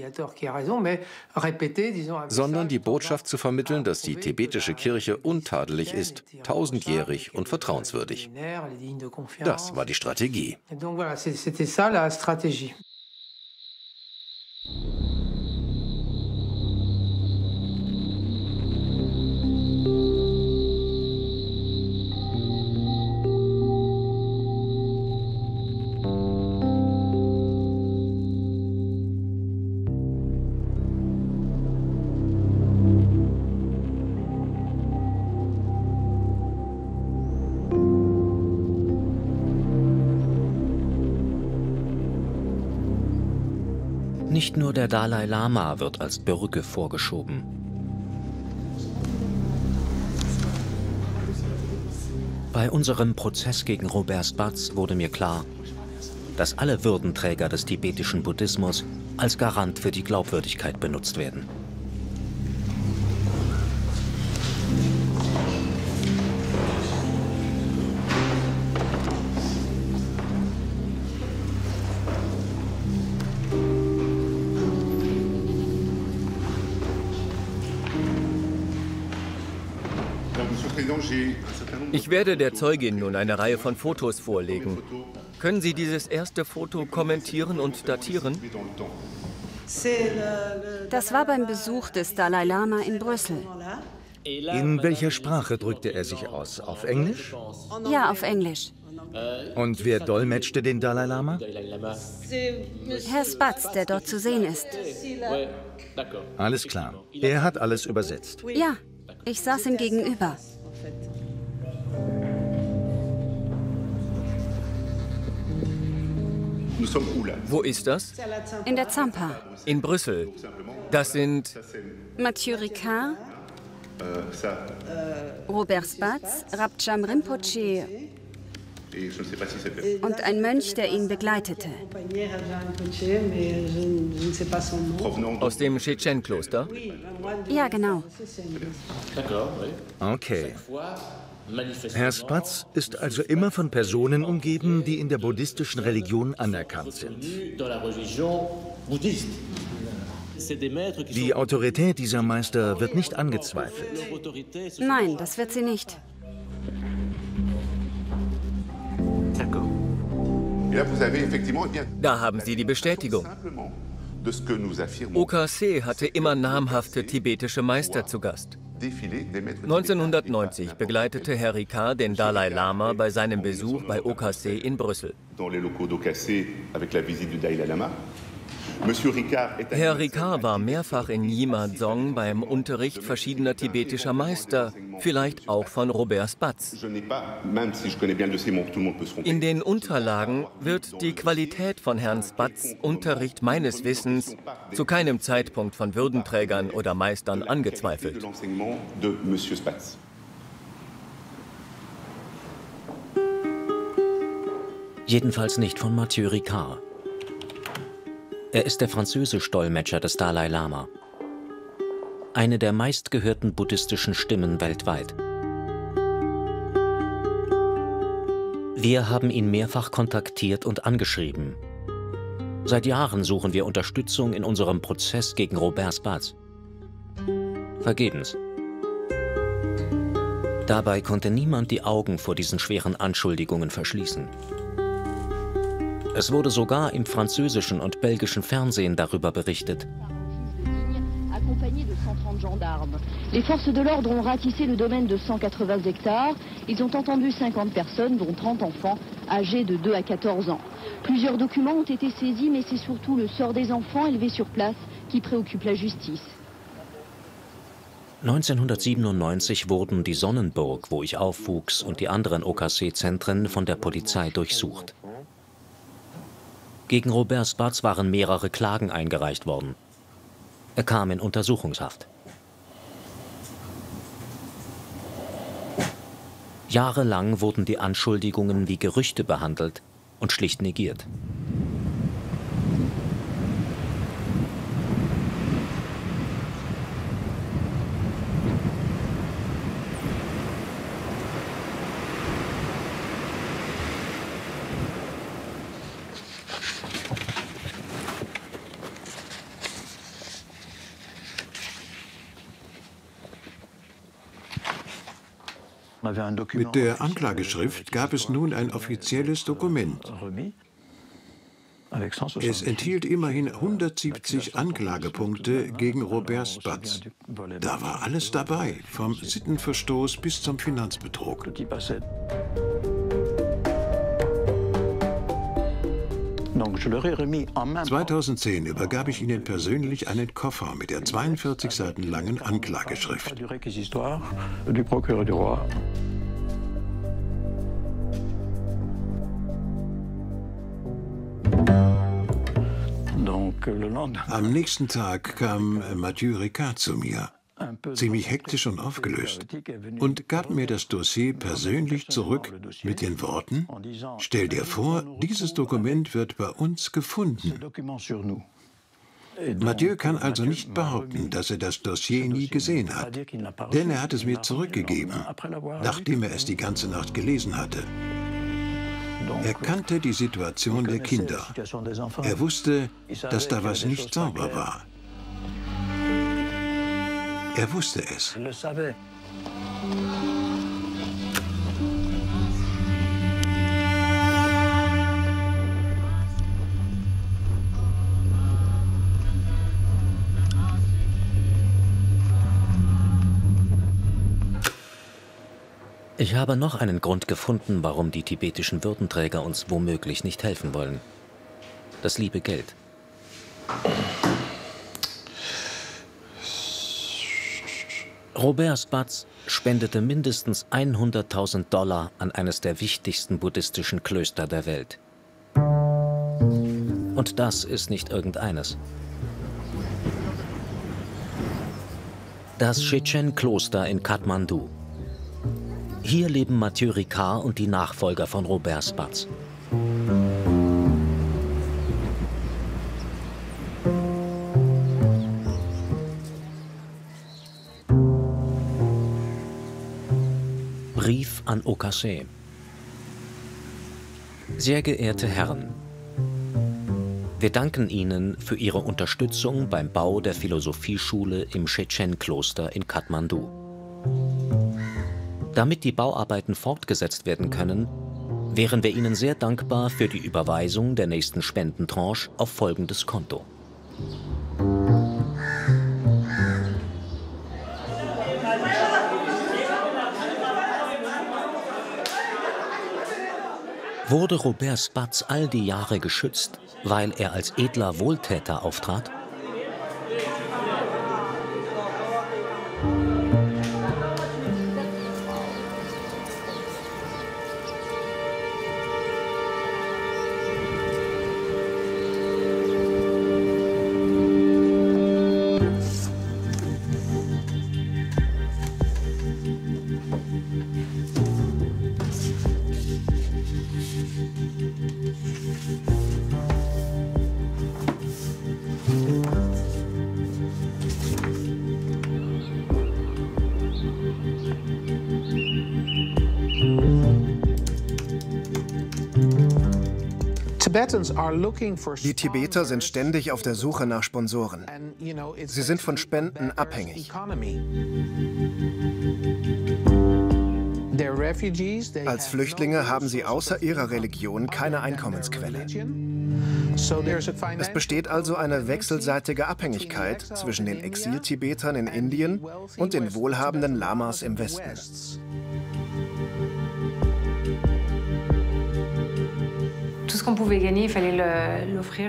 sondern die Botschaft zu vermitteln, dass die tibetische Kirche untadelig ist, tausendjährig und vertrauenswürdig. Das war die Strategie. Nicht nur der Dalai Lama wird als Bürge vorgeschoben. Bei unserem Prozess gegen Robert Spatz wurde mir klar, dass alle Würdenträger des tibetischen Buddhismus als Garant für die Glaubwürdigkeit benutzt werden. Werde der Zeugin nun eine Reihe von Fotos vorlegen. Können Sie dieses erste Foto kommentieren und datieren? Das war beim Besuch des Dalai Lama in Brüssel. In welcher Sprache drückte er sich aus? Auf Englisch? Ja, auf Englisch. Und wer dolmetschte den Dalai Lama? Herr Spatz, der dort zu sehen ist. Alles klar. Er hat alles übersetzt. Ja, ich saß ihm gegenüber. Wo ist das? In der Zampa. In Brüssel. Das sind Mathieu Ricard, Robert Spatz, Rabjam Rinpoche und ein Mönch, der ihn begleitete. Aus dem Tschetschen-Kloster? Ja, genau. Okay. Herr Spatz ist also immer von Personen umgeben, die in der buddhistischen Religion anerkannt sind. Die Autorität dieser Meister wird nicht angezweifelt. Nein, das wird sie nicht. Da haben Sie die Bestätigung. OKC hatte immer namhafte tibetische Meister zu Gast. 1990 begleitete Herr Ricard den Dalai Lama bei seinem Besuch bei OKC in Brüssel. Herr Ricard war mehrfach in Yimadong beim Unterricht verschiedener tibetischer Meister, vielleicht auch von Robert Spatz. In den Unterlagen wird die Qualität von Herrn Spatz Unterricht meines Wissens zu keinem Zeitpunkt von Würdenträgern oder Meistern angezweifelt. Jedenfalls nicht von Mathieu Ricard. Er ist der französische Dolmetscher des Dalai Lama. Eine der meistgehörten buddhistischen Stimmen weltweit. Wir haben ihn mehrfach kontaktiert und angeschrieben. Seit Jahren suchen wir Unterstützung in unserem Prozess gegen Robert Spatz. Vergebens. Dabei konnte niemand die Augen vor diesen schweren Anschuldigungen verschließen. Es wurde sogar im französischen und belgischen Fernsehen darüber berichtet. Les forces de l'ordre ont ratissé le domaine de 180 hectares. Ils ont entendu 50 personnes, dont 30 enfants, âgés de 2 à 14 ans. Plusieurs documents ont été saisis, mais c'est surtout le sort des enfants élevés sur place qui préoccupe la justice. 1997 wurden die Sonnenburg, wo ich aufwuchs, und die anderen OKC-Zentren von der Polizei durchsucht. Gegen Robert Spatz waren mehrere Klagen eingereicht worden. Er kam in Untersuchungshaft. Jahrelang wurden die Anschuldigungen wie Gerüchte behandelt und schlicht negiert. Mit der Anklageschrift gab es nun ein offizielles Dokument. Es enthielt immerhin 170 Anklagepunkte gegen Robert Spatz. Da war alles dabei, vom Sittenverstoß bis zum Finanzbetrug. 2010 übergab ich Ihnen persönlich einen Koffer mit der 42 Seiten langen Anklageschrift. Am nächsten Tag kam Mathieu Ricard zu mir, ziemlich hektisch und aufgelöst, und gab mir das Dossier persönlich zurück mit den Worten, stell dir vor, dieses Dokument wird bei uns gefunden. Mathieu kann also nicht behaupten, dass er das Dossier nie gesehen hat, denn er hat es mir zurückgegeben, nachdem er es die ganze Nacht gelesen hatte. Er kannte die Situation der Kinder. Er wusste, dass da was nicht sauber war. Er wusste es. Ich habe noch einen Grund gefunden, warum die tibetischen Würdenträger uns womöglich nicht helfen wollen. Das liebe Geld. Robert Spatz spendete mindestens 100.000 Dollar an eines der wichtigsten buddhistischen Klöster der Welt. Und das ist nicht irgendeines. Das Shechen-Kloster in Kathmandu. Hier leben Mathieu Ricard und die Nachfolger von Robert Spatz. Brief an Okase. Sehr geehrte Herren, wir danken Ihnen für Ihre Unterstützung beim Bau der Philosophieschule im Shechen-Kloster in Kathmandu. Damit die Bauarbeiten fortgesetzt werden können, wären wir Ihnen sehr dankbar für die Überweisung der nächsten Spendentranche auf folgendes Konto. Wurde Robert Spatz all die Jahre geschützt, weil er als edler Wohltäter auftrat? Die Tibeter sind ständig auf der Suche nach Sponsoren. Sie sind von Spenden abhängig. Als Flüchtlinge haben sie außer ihrer Religion keine Einkommensquelle. Es besteht also eine wechselseitige Abhängigkeit zwischen den Exil-Tibetern in Indien und den wohlhabenden Lamas im Westen.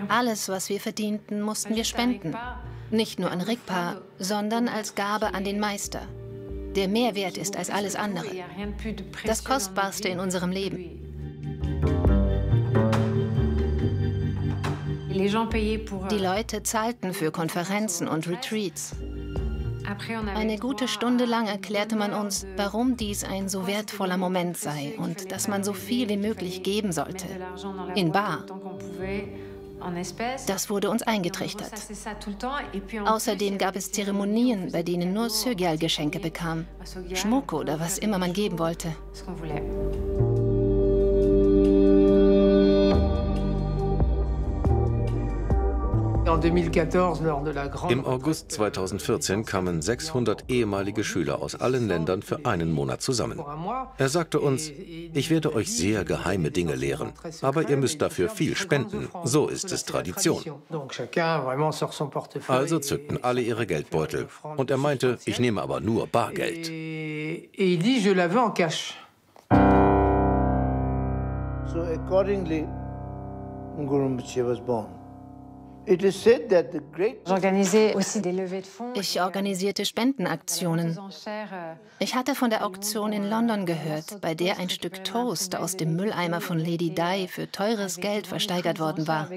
Alles, was wir verdienten, mussten wir spenden. Nicht nur an Rigpa, sondern als Gabe an den Meister. Der mehr wert ist als alles andere. Das Kostbarste in unserem Leben. Die Leute zahlten für Konferenzen und Retreats. Eine gute Stunde lang erklärte man uns, warum dies ein so wertvoller Moment sei und dass man so viel wie möglich geben sollte. In Bar. Das wurde uns eingetrichtert. Außerdem gab es Zeremonien, bei denen nur Sögyal Geschenke bekam. Schmuck oder was immer man geben wollte. Im August 2014 kamen 600 ehemalige Schüler aus allen Ländern für einen Monat zusammen. Er sagte uns, ich werde euch sehr geheime Dinge lehren, aber ihr müsst dafür viel spenden. So ist es Tradition. Also zückten alle ihre Geldbeutel. Und er meinte, ich nehme aber nur Bargeld. So accordingly, Guru Rinpoche was born. Ich organisierte Spendenaktionen. Ich hatte von der Auktion in London gehört, bei der ein Stück Toast aus dem Mülleimer von Lady Di für teures Geld versteigert worden war.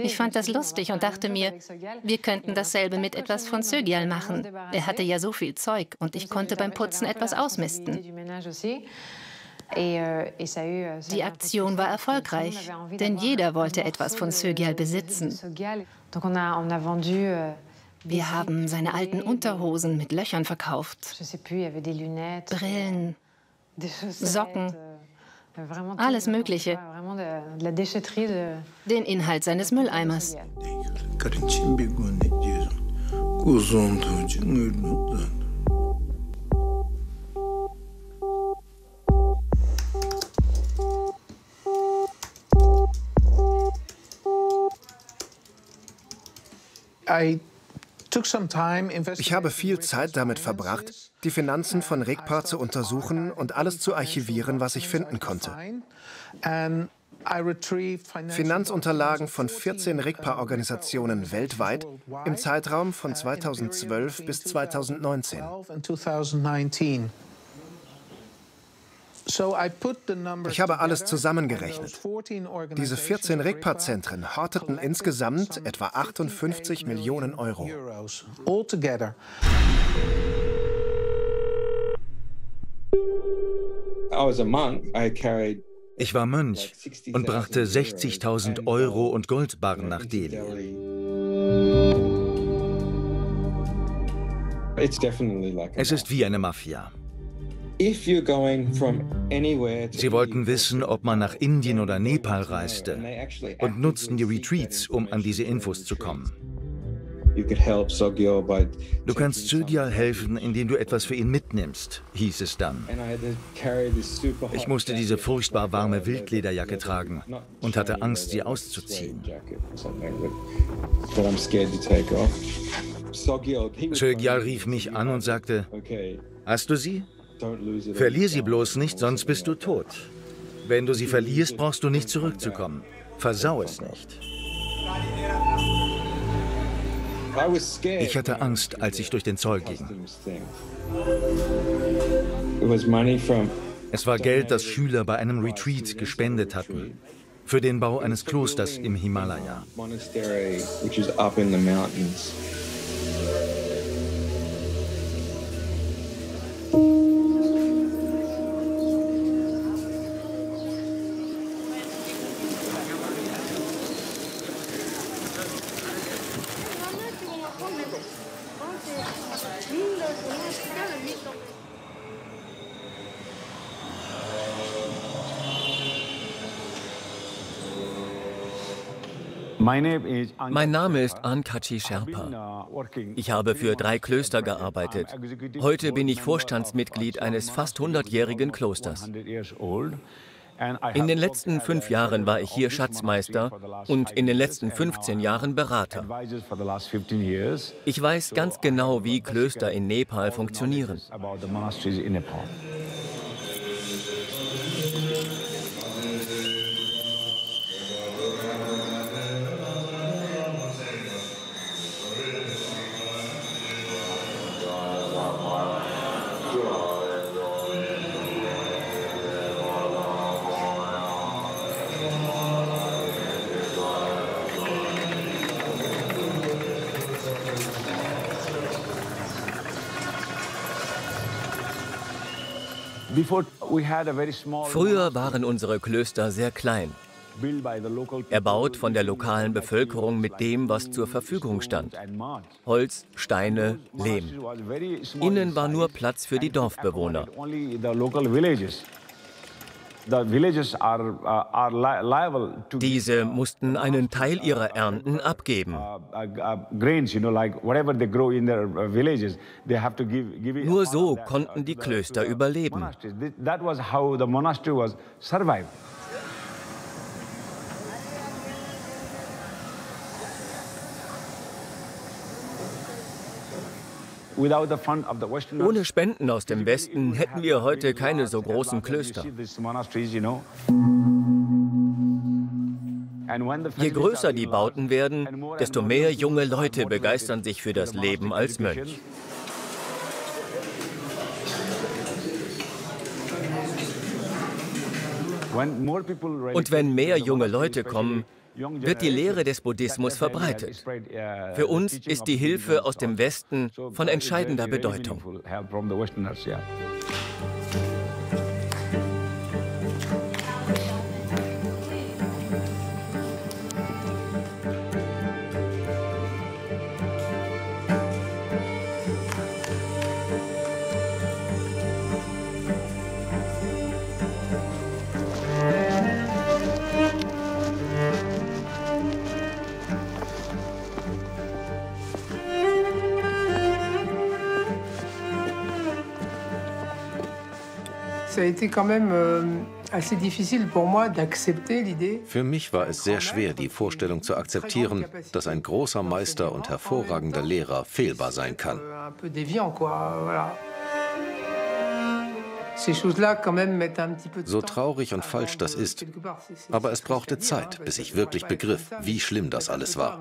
Ich fand das lustig und dachte mir, wir könnten dasselbe mit etwas von Sögial machen. Er hatte ja so viel Zeug und ich konnte beim Putzen etwas ausmisten. Euh, euh, Die Aktion war erfolgreich, denn jeder wollte etwas von Sögyal besitzen. Euh, Wir haben seine alten Unterhosen mit Löchern verkauft, Brillen, Socken, alles Mögliche. Den Inhalt seines Mülleimers. Ich habe viel Zeit damit verbracht, die Finanzen von Regpa zu untersuchen und alles zu archivieren, was ich finden konnte. Finanzunterlagen von 14 RIGPA-Organisationen weltweit im Zeitraum von 2012 bis 2019. Ich habe alles zusammengerechnet. Diese 14 RIGPA-Zentren horteten insgesamt etwa 58 Millionen Euro. Ich war Mönch und brachte 60.000 Euro und Goldbarren nach Delhi. Es ist wie eine Mafia. Sie wollten wissen, ob man nach Indien oder Nepal reiste und nutzten die Retreats, um an diese Infos zu kommen. Du kannst Sögyal helfen, indem du etwas für ihn mitnimmst, hieß es dann. Ich musste diese furchtbar warme Wildlederjacke tragen und hatte Angst, sie auszuziehen. Sögyal rief mich an und sagte, hast du sie? Verlier sie bloß nicht, sonst bist du tot. Wenn du sie verlierst, brauchst du nicht zurückzukommen. Versau es nicht. Ich hatte Angst, als ich durch den Zoll ging. Es war Geld, das Schüler bei einem Retreat gespendet hatten. Für den Bau eines Klosters im Himalaya. Mein Name ist Ankachi Sherpa. Ich habe für drei Klöster gearbeitet. Heute bin ich Vorstandsmitglied eines fast 100-jährigen Klosters. In den letzten fünf Jahren war ich hier Schatzmeister und in den letzten 15 Jahren Berater. Ich weiß ganz genau, wie Klöster in Nepal funktionieren. Früher waren unsere Klöster sehr klein, erbaut von der lokalen Bevölkerung mit dem, was zur Verfügung stand. Holz, Steine, Lehm. Innen war nur Platz für die Dorfbewohner. Uh, Diese mussten einen Teil ihrer Ernten abgeben. Uh, uh, Nur so konnten die Klöster überleben. Ohne Spenden aus dem Westen hätten wir heute keine so großen Klöster. Je größer die Bauten werden, desto mehr junge Leute begeistern sich für das Leben als Mönch. Und wenn mehr junge Leute kommen, wird die Lehre des Buddhismus verbreitet. Für uns ist die Hilfe aus dem Westen von entscheidender Bedeutung. Euh, Für mich war es sehr schwer, die Vorstellung zu akzeptieren, dass ein großer Meister und hervorragender Lehrer fehlbar sein kann. So traurig und falsch das ist, aber es brauchte Zeit, bis ich wirklich begriff, wie schlimm das alles war.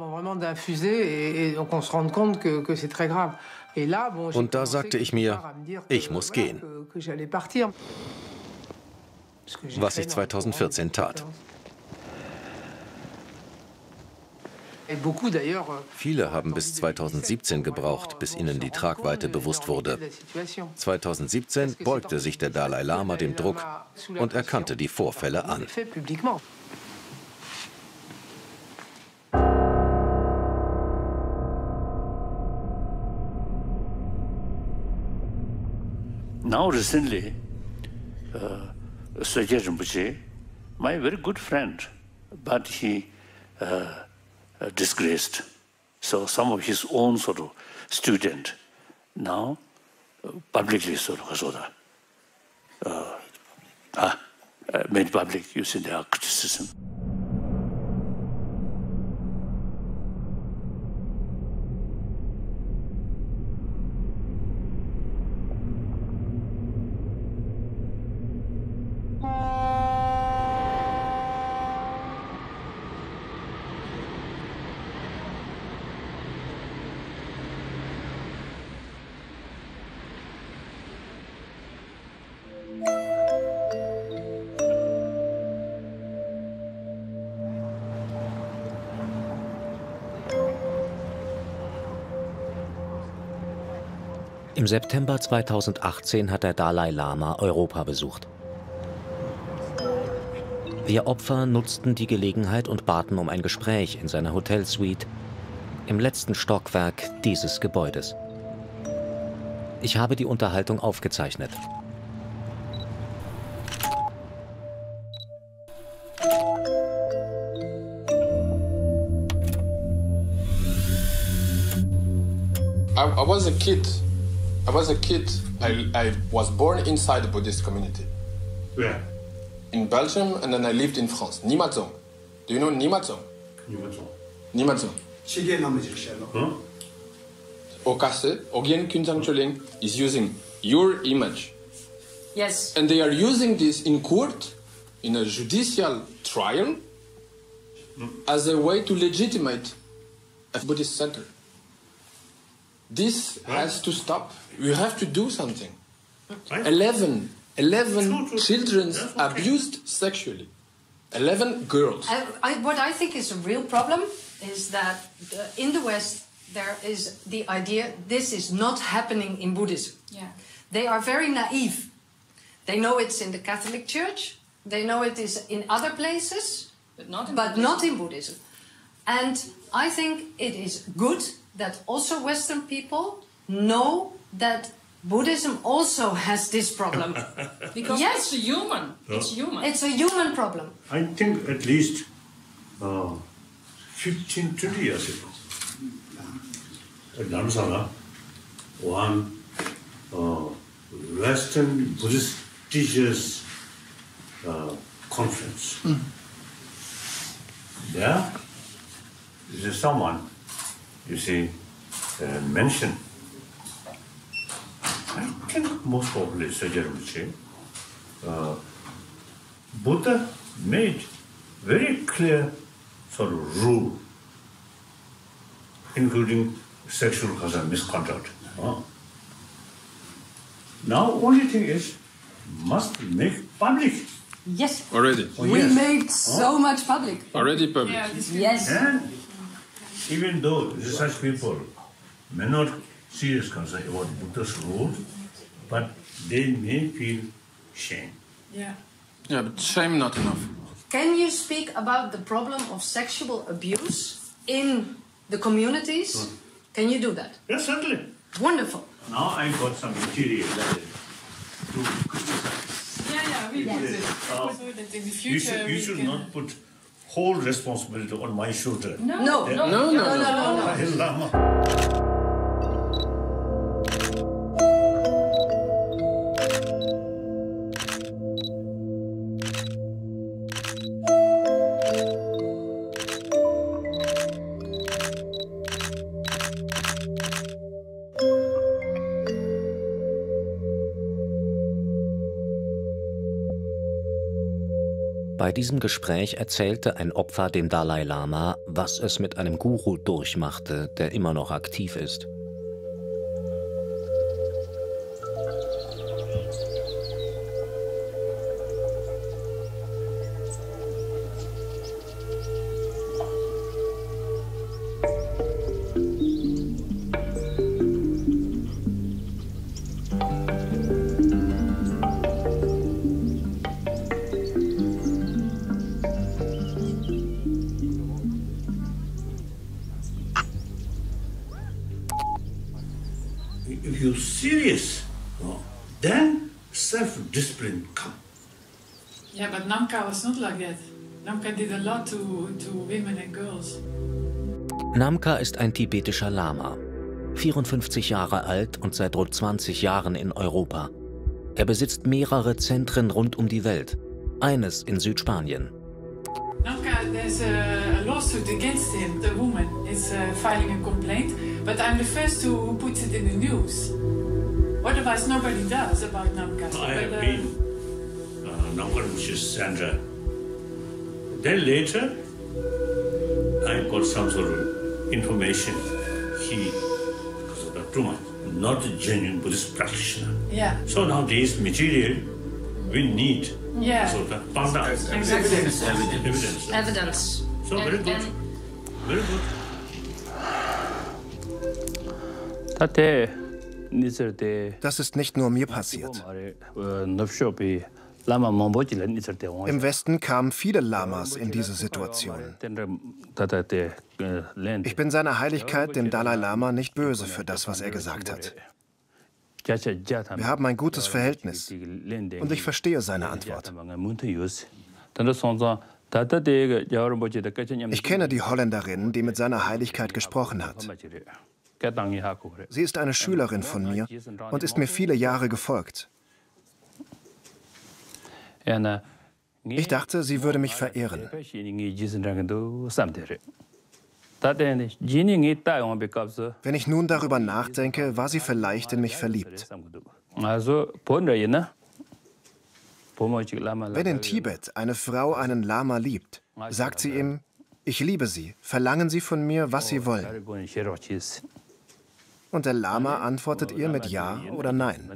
Und da sagte ich mir, ich muss gehen. Was ich 2014 tat. Viele haben bis 2017 gebraucht, bis ihnen die Tragweite bewusst wurde. 2017 beugte sich der Dalai Lama dem Druck und erkannte die Vorfälle an. Now recently, uh, Sajya Rinpoche, my very good friend, but he uh, uh, disgraced. So some of his own sort of student now uh, publicly sort of sort of uh, ah, uh, made public using their criticism. Im September 2018 hat der Dalai Lama Europa besucht. Wir Opfer nutzten die Gelegenheit und baten um ein Gespräch in seiner Hotelsuite im letzten Stockwerk dieses Gebäudes. Ich habe die Unterhaltung aufgezeichnet. I, I was a kid I was a kid. I, I was born inside the Buddhist community. Where? In Belgium, and then I lived in France. Nimatsong. Do you know Nimatsong? Nimatsong. Nimatsong. Huh? Okase, Ogyen Kunjang Choling, is using your image. Yes. And they are using this in court, in a judicial trial, mm. as a way to legitimate a Buddhist center. This has to stop. We have to do something. 11, 11 children abused sexually. 11 girls. I, I, what I think is a real problem is that uh, in the West there is the idea this is not happening in Buddhism. Yeah. They are very naive. They know it's in the Catholic Church. They know it is in other places, but not in, but Buddhism. Not in Buddhism. And I think it is good that also Western people know that Buddhism also has this problem. <laughs> because yes. it's human. It's human. It's a human problem. I think at least uh, 15, 20 years ago, at Dharamsala, one uh, Western Buddhist teachers uh, conference. Mm. There is someone you see, uh, mentioned. I think most probably Sajarmuchi, uh, Buddha made very clear sort of rule, including sexual misconduct. Oh. Now, only thing is, must make public. Yes. Already. Oh, we yes. made so oh. much public. Already public. Yeah, yes. And even though such people may not serious concern about Buddha's rules, but they may feel shame. Yeah. Yeah, but shame not enough. Can you speak about the problem of sexual abuse in the communities? Mm. Can you do that? Yes, certainly. Wonderful. Now I got some material to criticize. Yeah, yeah, we yes. it. Uh, so that in the future you should, you should not put whole responsibility on my shoulder. No, no, no, no, no, no, no. no, no, diesem Gespräch erzählte ein Opfer dem Dalai Lama, was es mit einem Guru durchmachte, der immer noch aktiv ist. Namka ist ein tibetischer Lama, 54 Jahre alt und seit rund 20 Jahren in Europa. Er besitzt mehrere Zentren rund um die Welt, eines in Südspanien. Namka, there's a lawsuit against him. The woman is uh, filing a complaint, but I'm the first who puts it in the news. Otherwise, nobody does about Namka. I have uh, Sandra. Then later, I got some sort of information. He, because of the Truman, not a genuine Buddhist practitioner. Yeah. So now this material we need. Yeah. So that found out. Exactly. Evidence. Evidence. Evidence. So very good. Very good. Das ist nicht nur mir passiert. Im Westen kamen viele Lamas in diese Situation. Ich bin seiner Heiligkeit, dem Dalai Lama, nicht böse für das, was er gesagt hat. Wir haben ein gutes Verhältnis und ich verstehe seine Antwort. Ich kenne die Holländerin, die mit seiner Heiligkeit gesprochen hat. Sie ist eine Schülerin von mir und ist mir viele Jahre gefolgt. Ich dachte, sie würde mich verehren. Wenn ich nun darüber nachdenke, war sie vielleicht in mich verliebt. Wenn in Tibet eine Frau einen Lama liebt, sagt sie ihm, ich liebe sie, verlangen Sie von mir, was Sie wollen. Und der Lama antwortet ihr mit Ja oder Nein.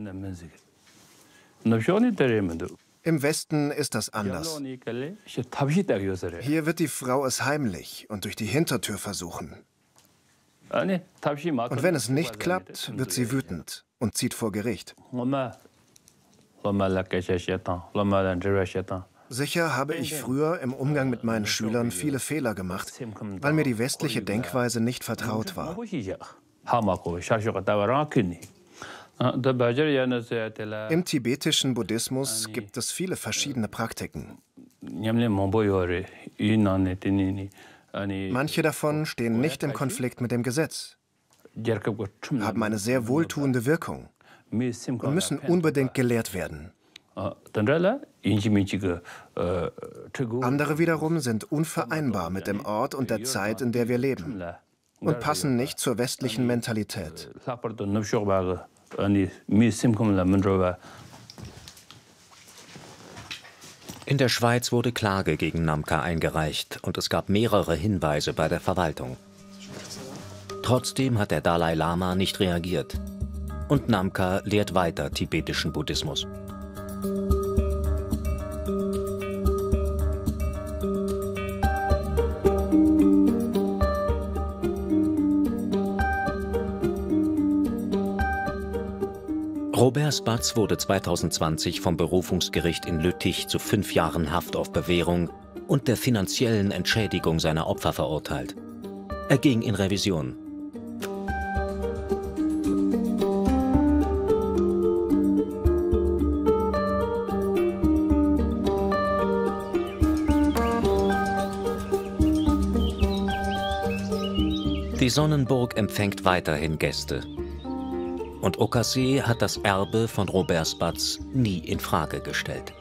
Im Westen ist das anders. Hier wird die Frau es heimlich und durch die Hintertür versuchen. Und wenn es nicht klappt, wird sie wütend und zieht vor Gericht. Sicher habe ich früher im Umgang mit meinen Schülern viele Fehler gemacht, weil mir die westliche Denkweise nicht vertraut war. Im tibetischen Buddhismus gibt es viele verschiedene Praktiken. Manche davon stehen nicht im Konflikt mit dem Gesetz, haben eine sehr wohltuende Wirkung und müssen unbedingt gelehrt werden. Andere wiederum sind unvereinbar mit dem Ort und der Zeit, in der wir leben und passen nicht zur westlichen Mentalität. In der Schweiz wurde Klage gegen Namka eingereicht und es gab mehrere Hinweise bei der Verwaltung. Trotzdem hat der Dalai Lama nicht reagiert. Und Namka lehrt weiter tibetischen Buddhismus. Robert Spatz wurde 2020 vom Berufungsgericht in Lüttich zu fünf Jahren Haft auf Bewährung und der finanziellen Entschädigung seiner Opfer verurteilt. Er ging in Revision. Die Sonnenburg empfängt weiterhin Gäste. Und Okase hat das Erbe von Robert Spatz nie in Frage gestellt.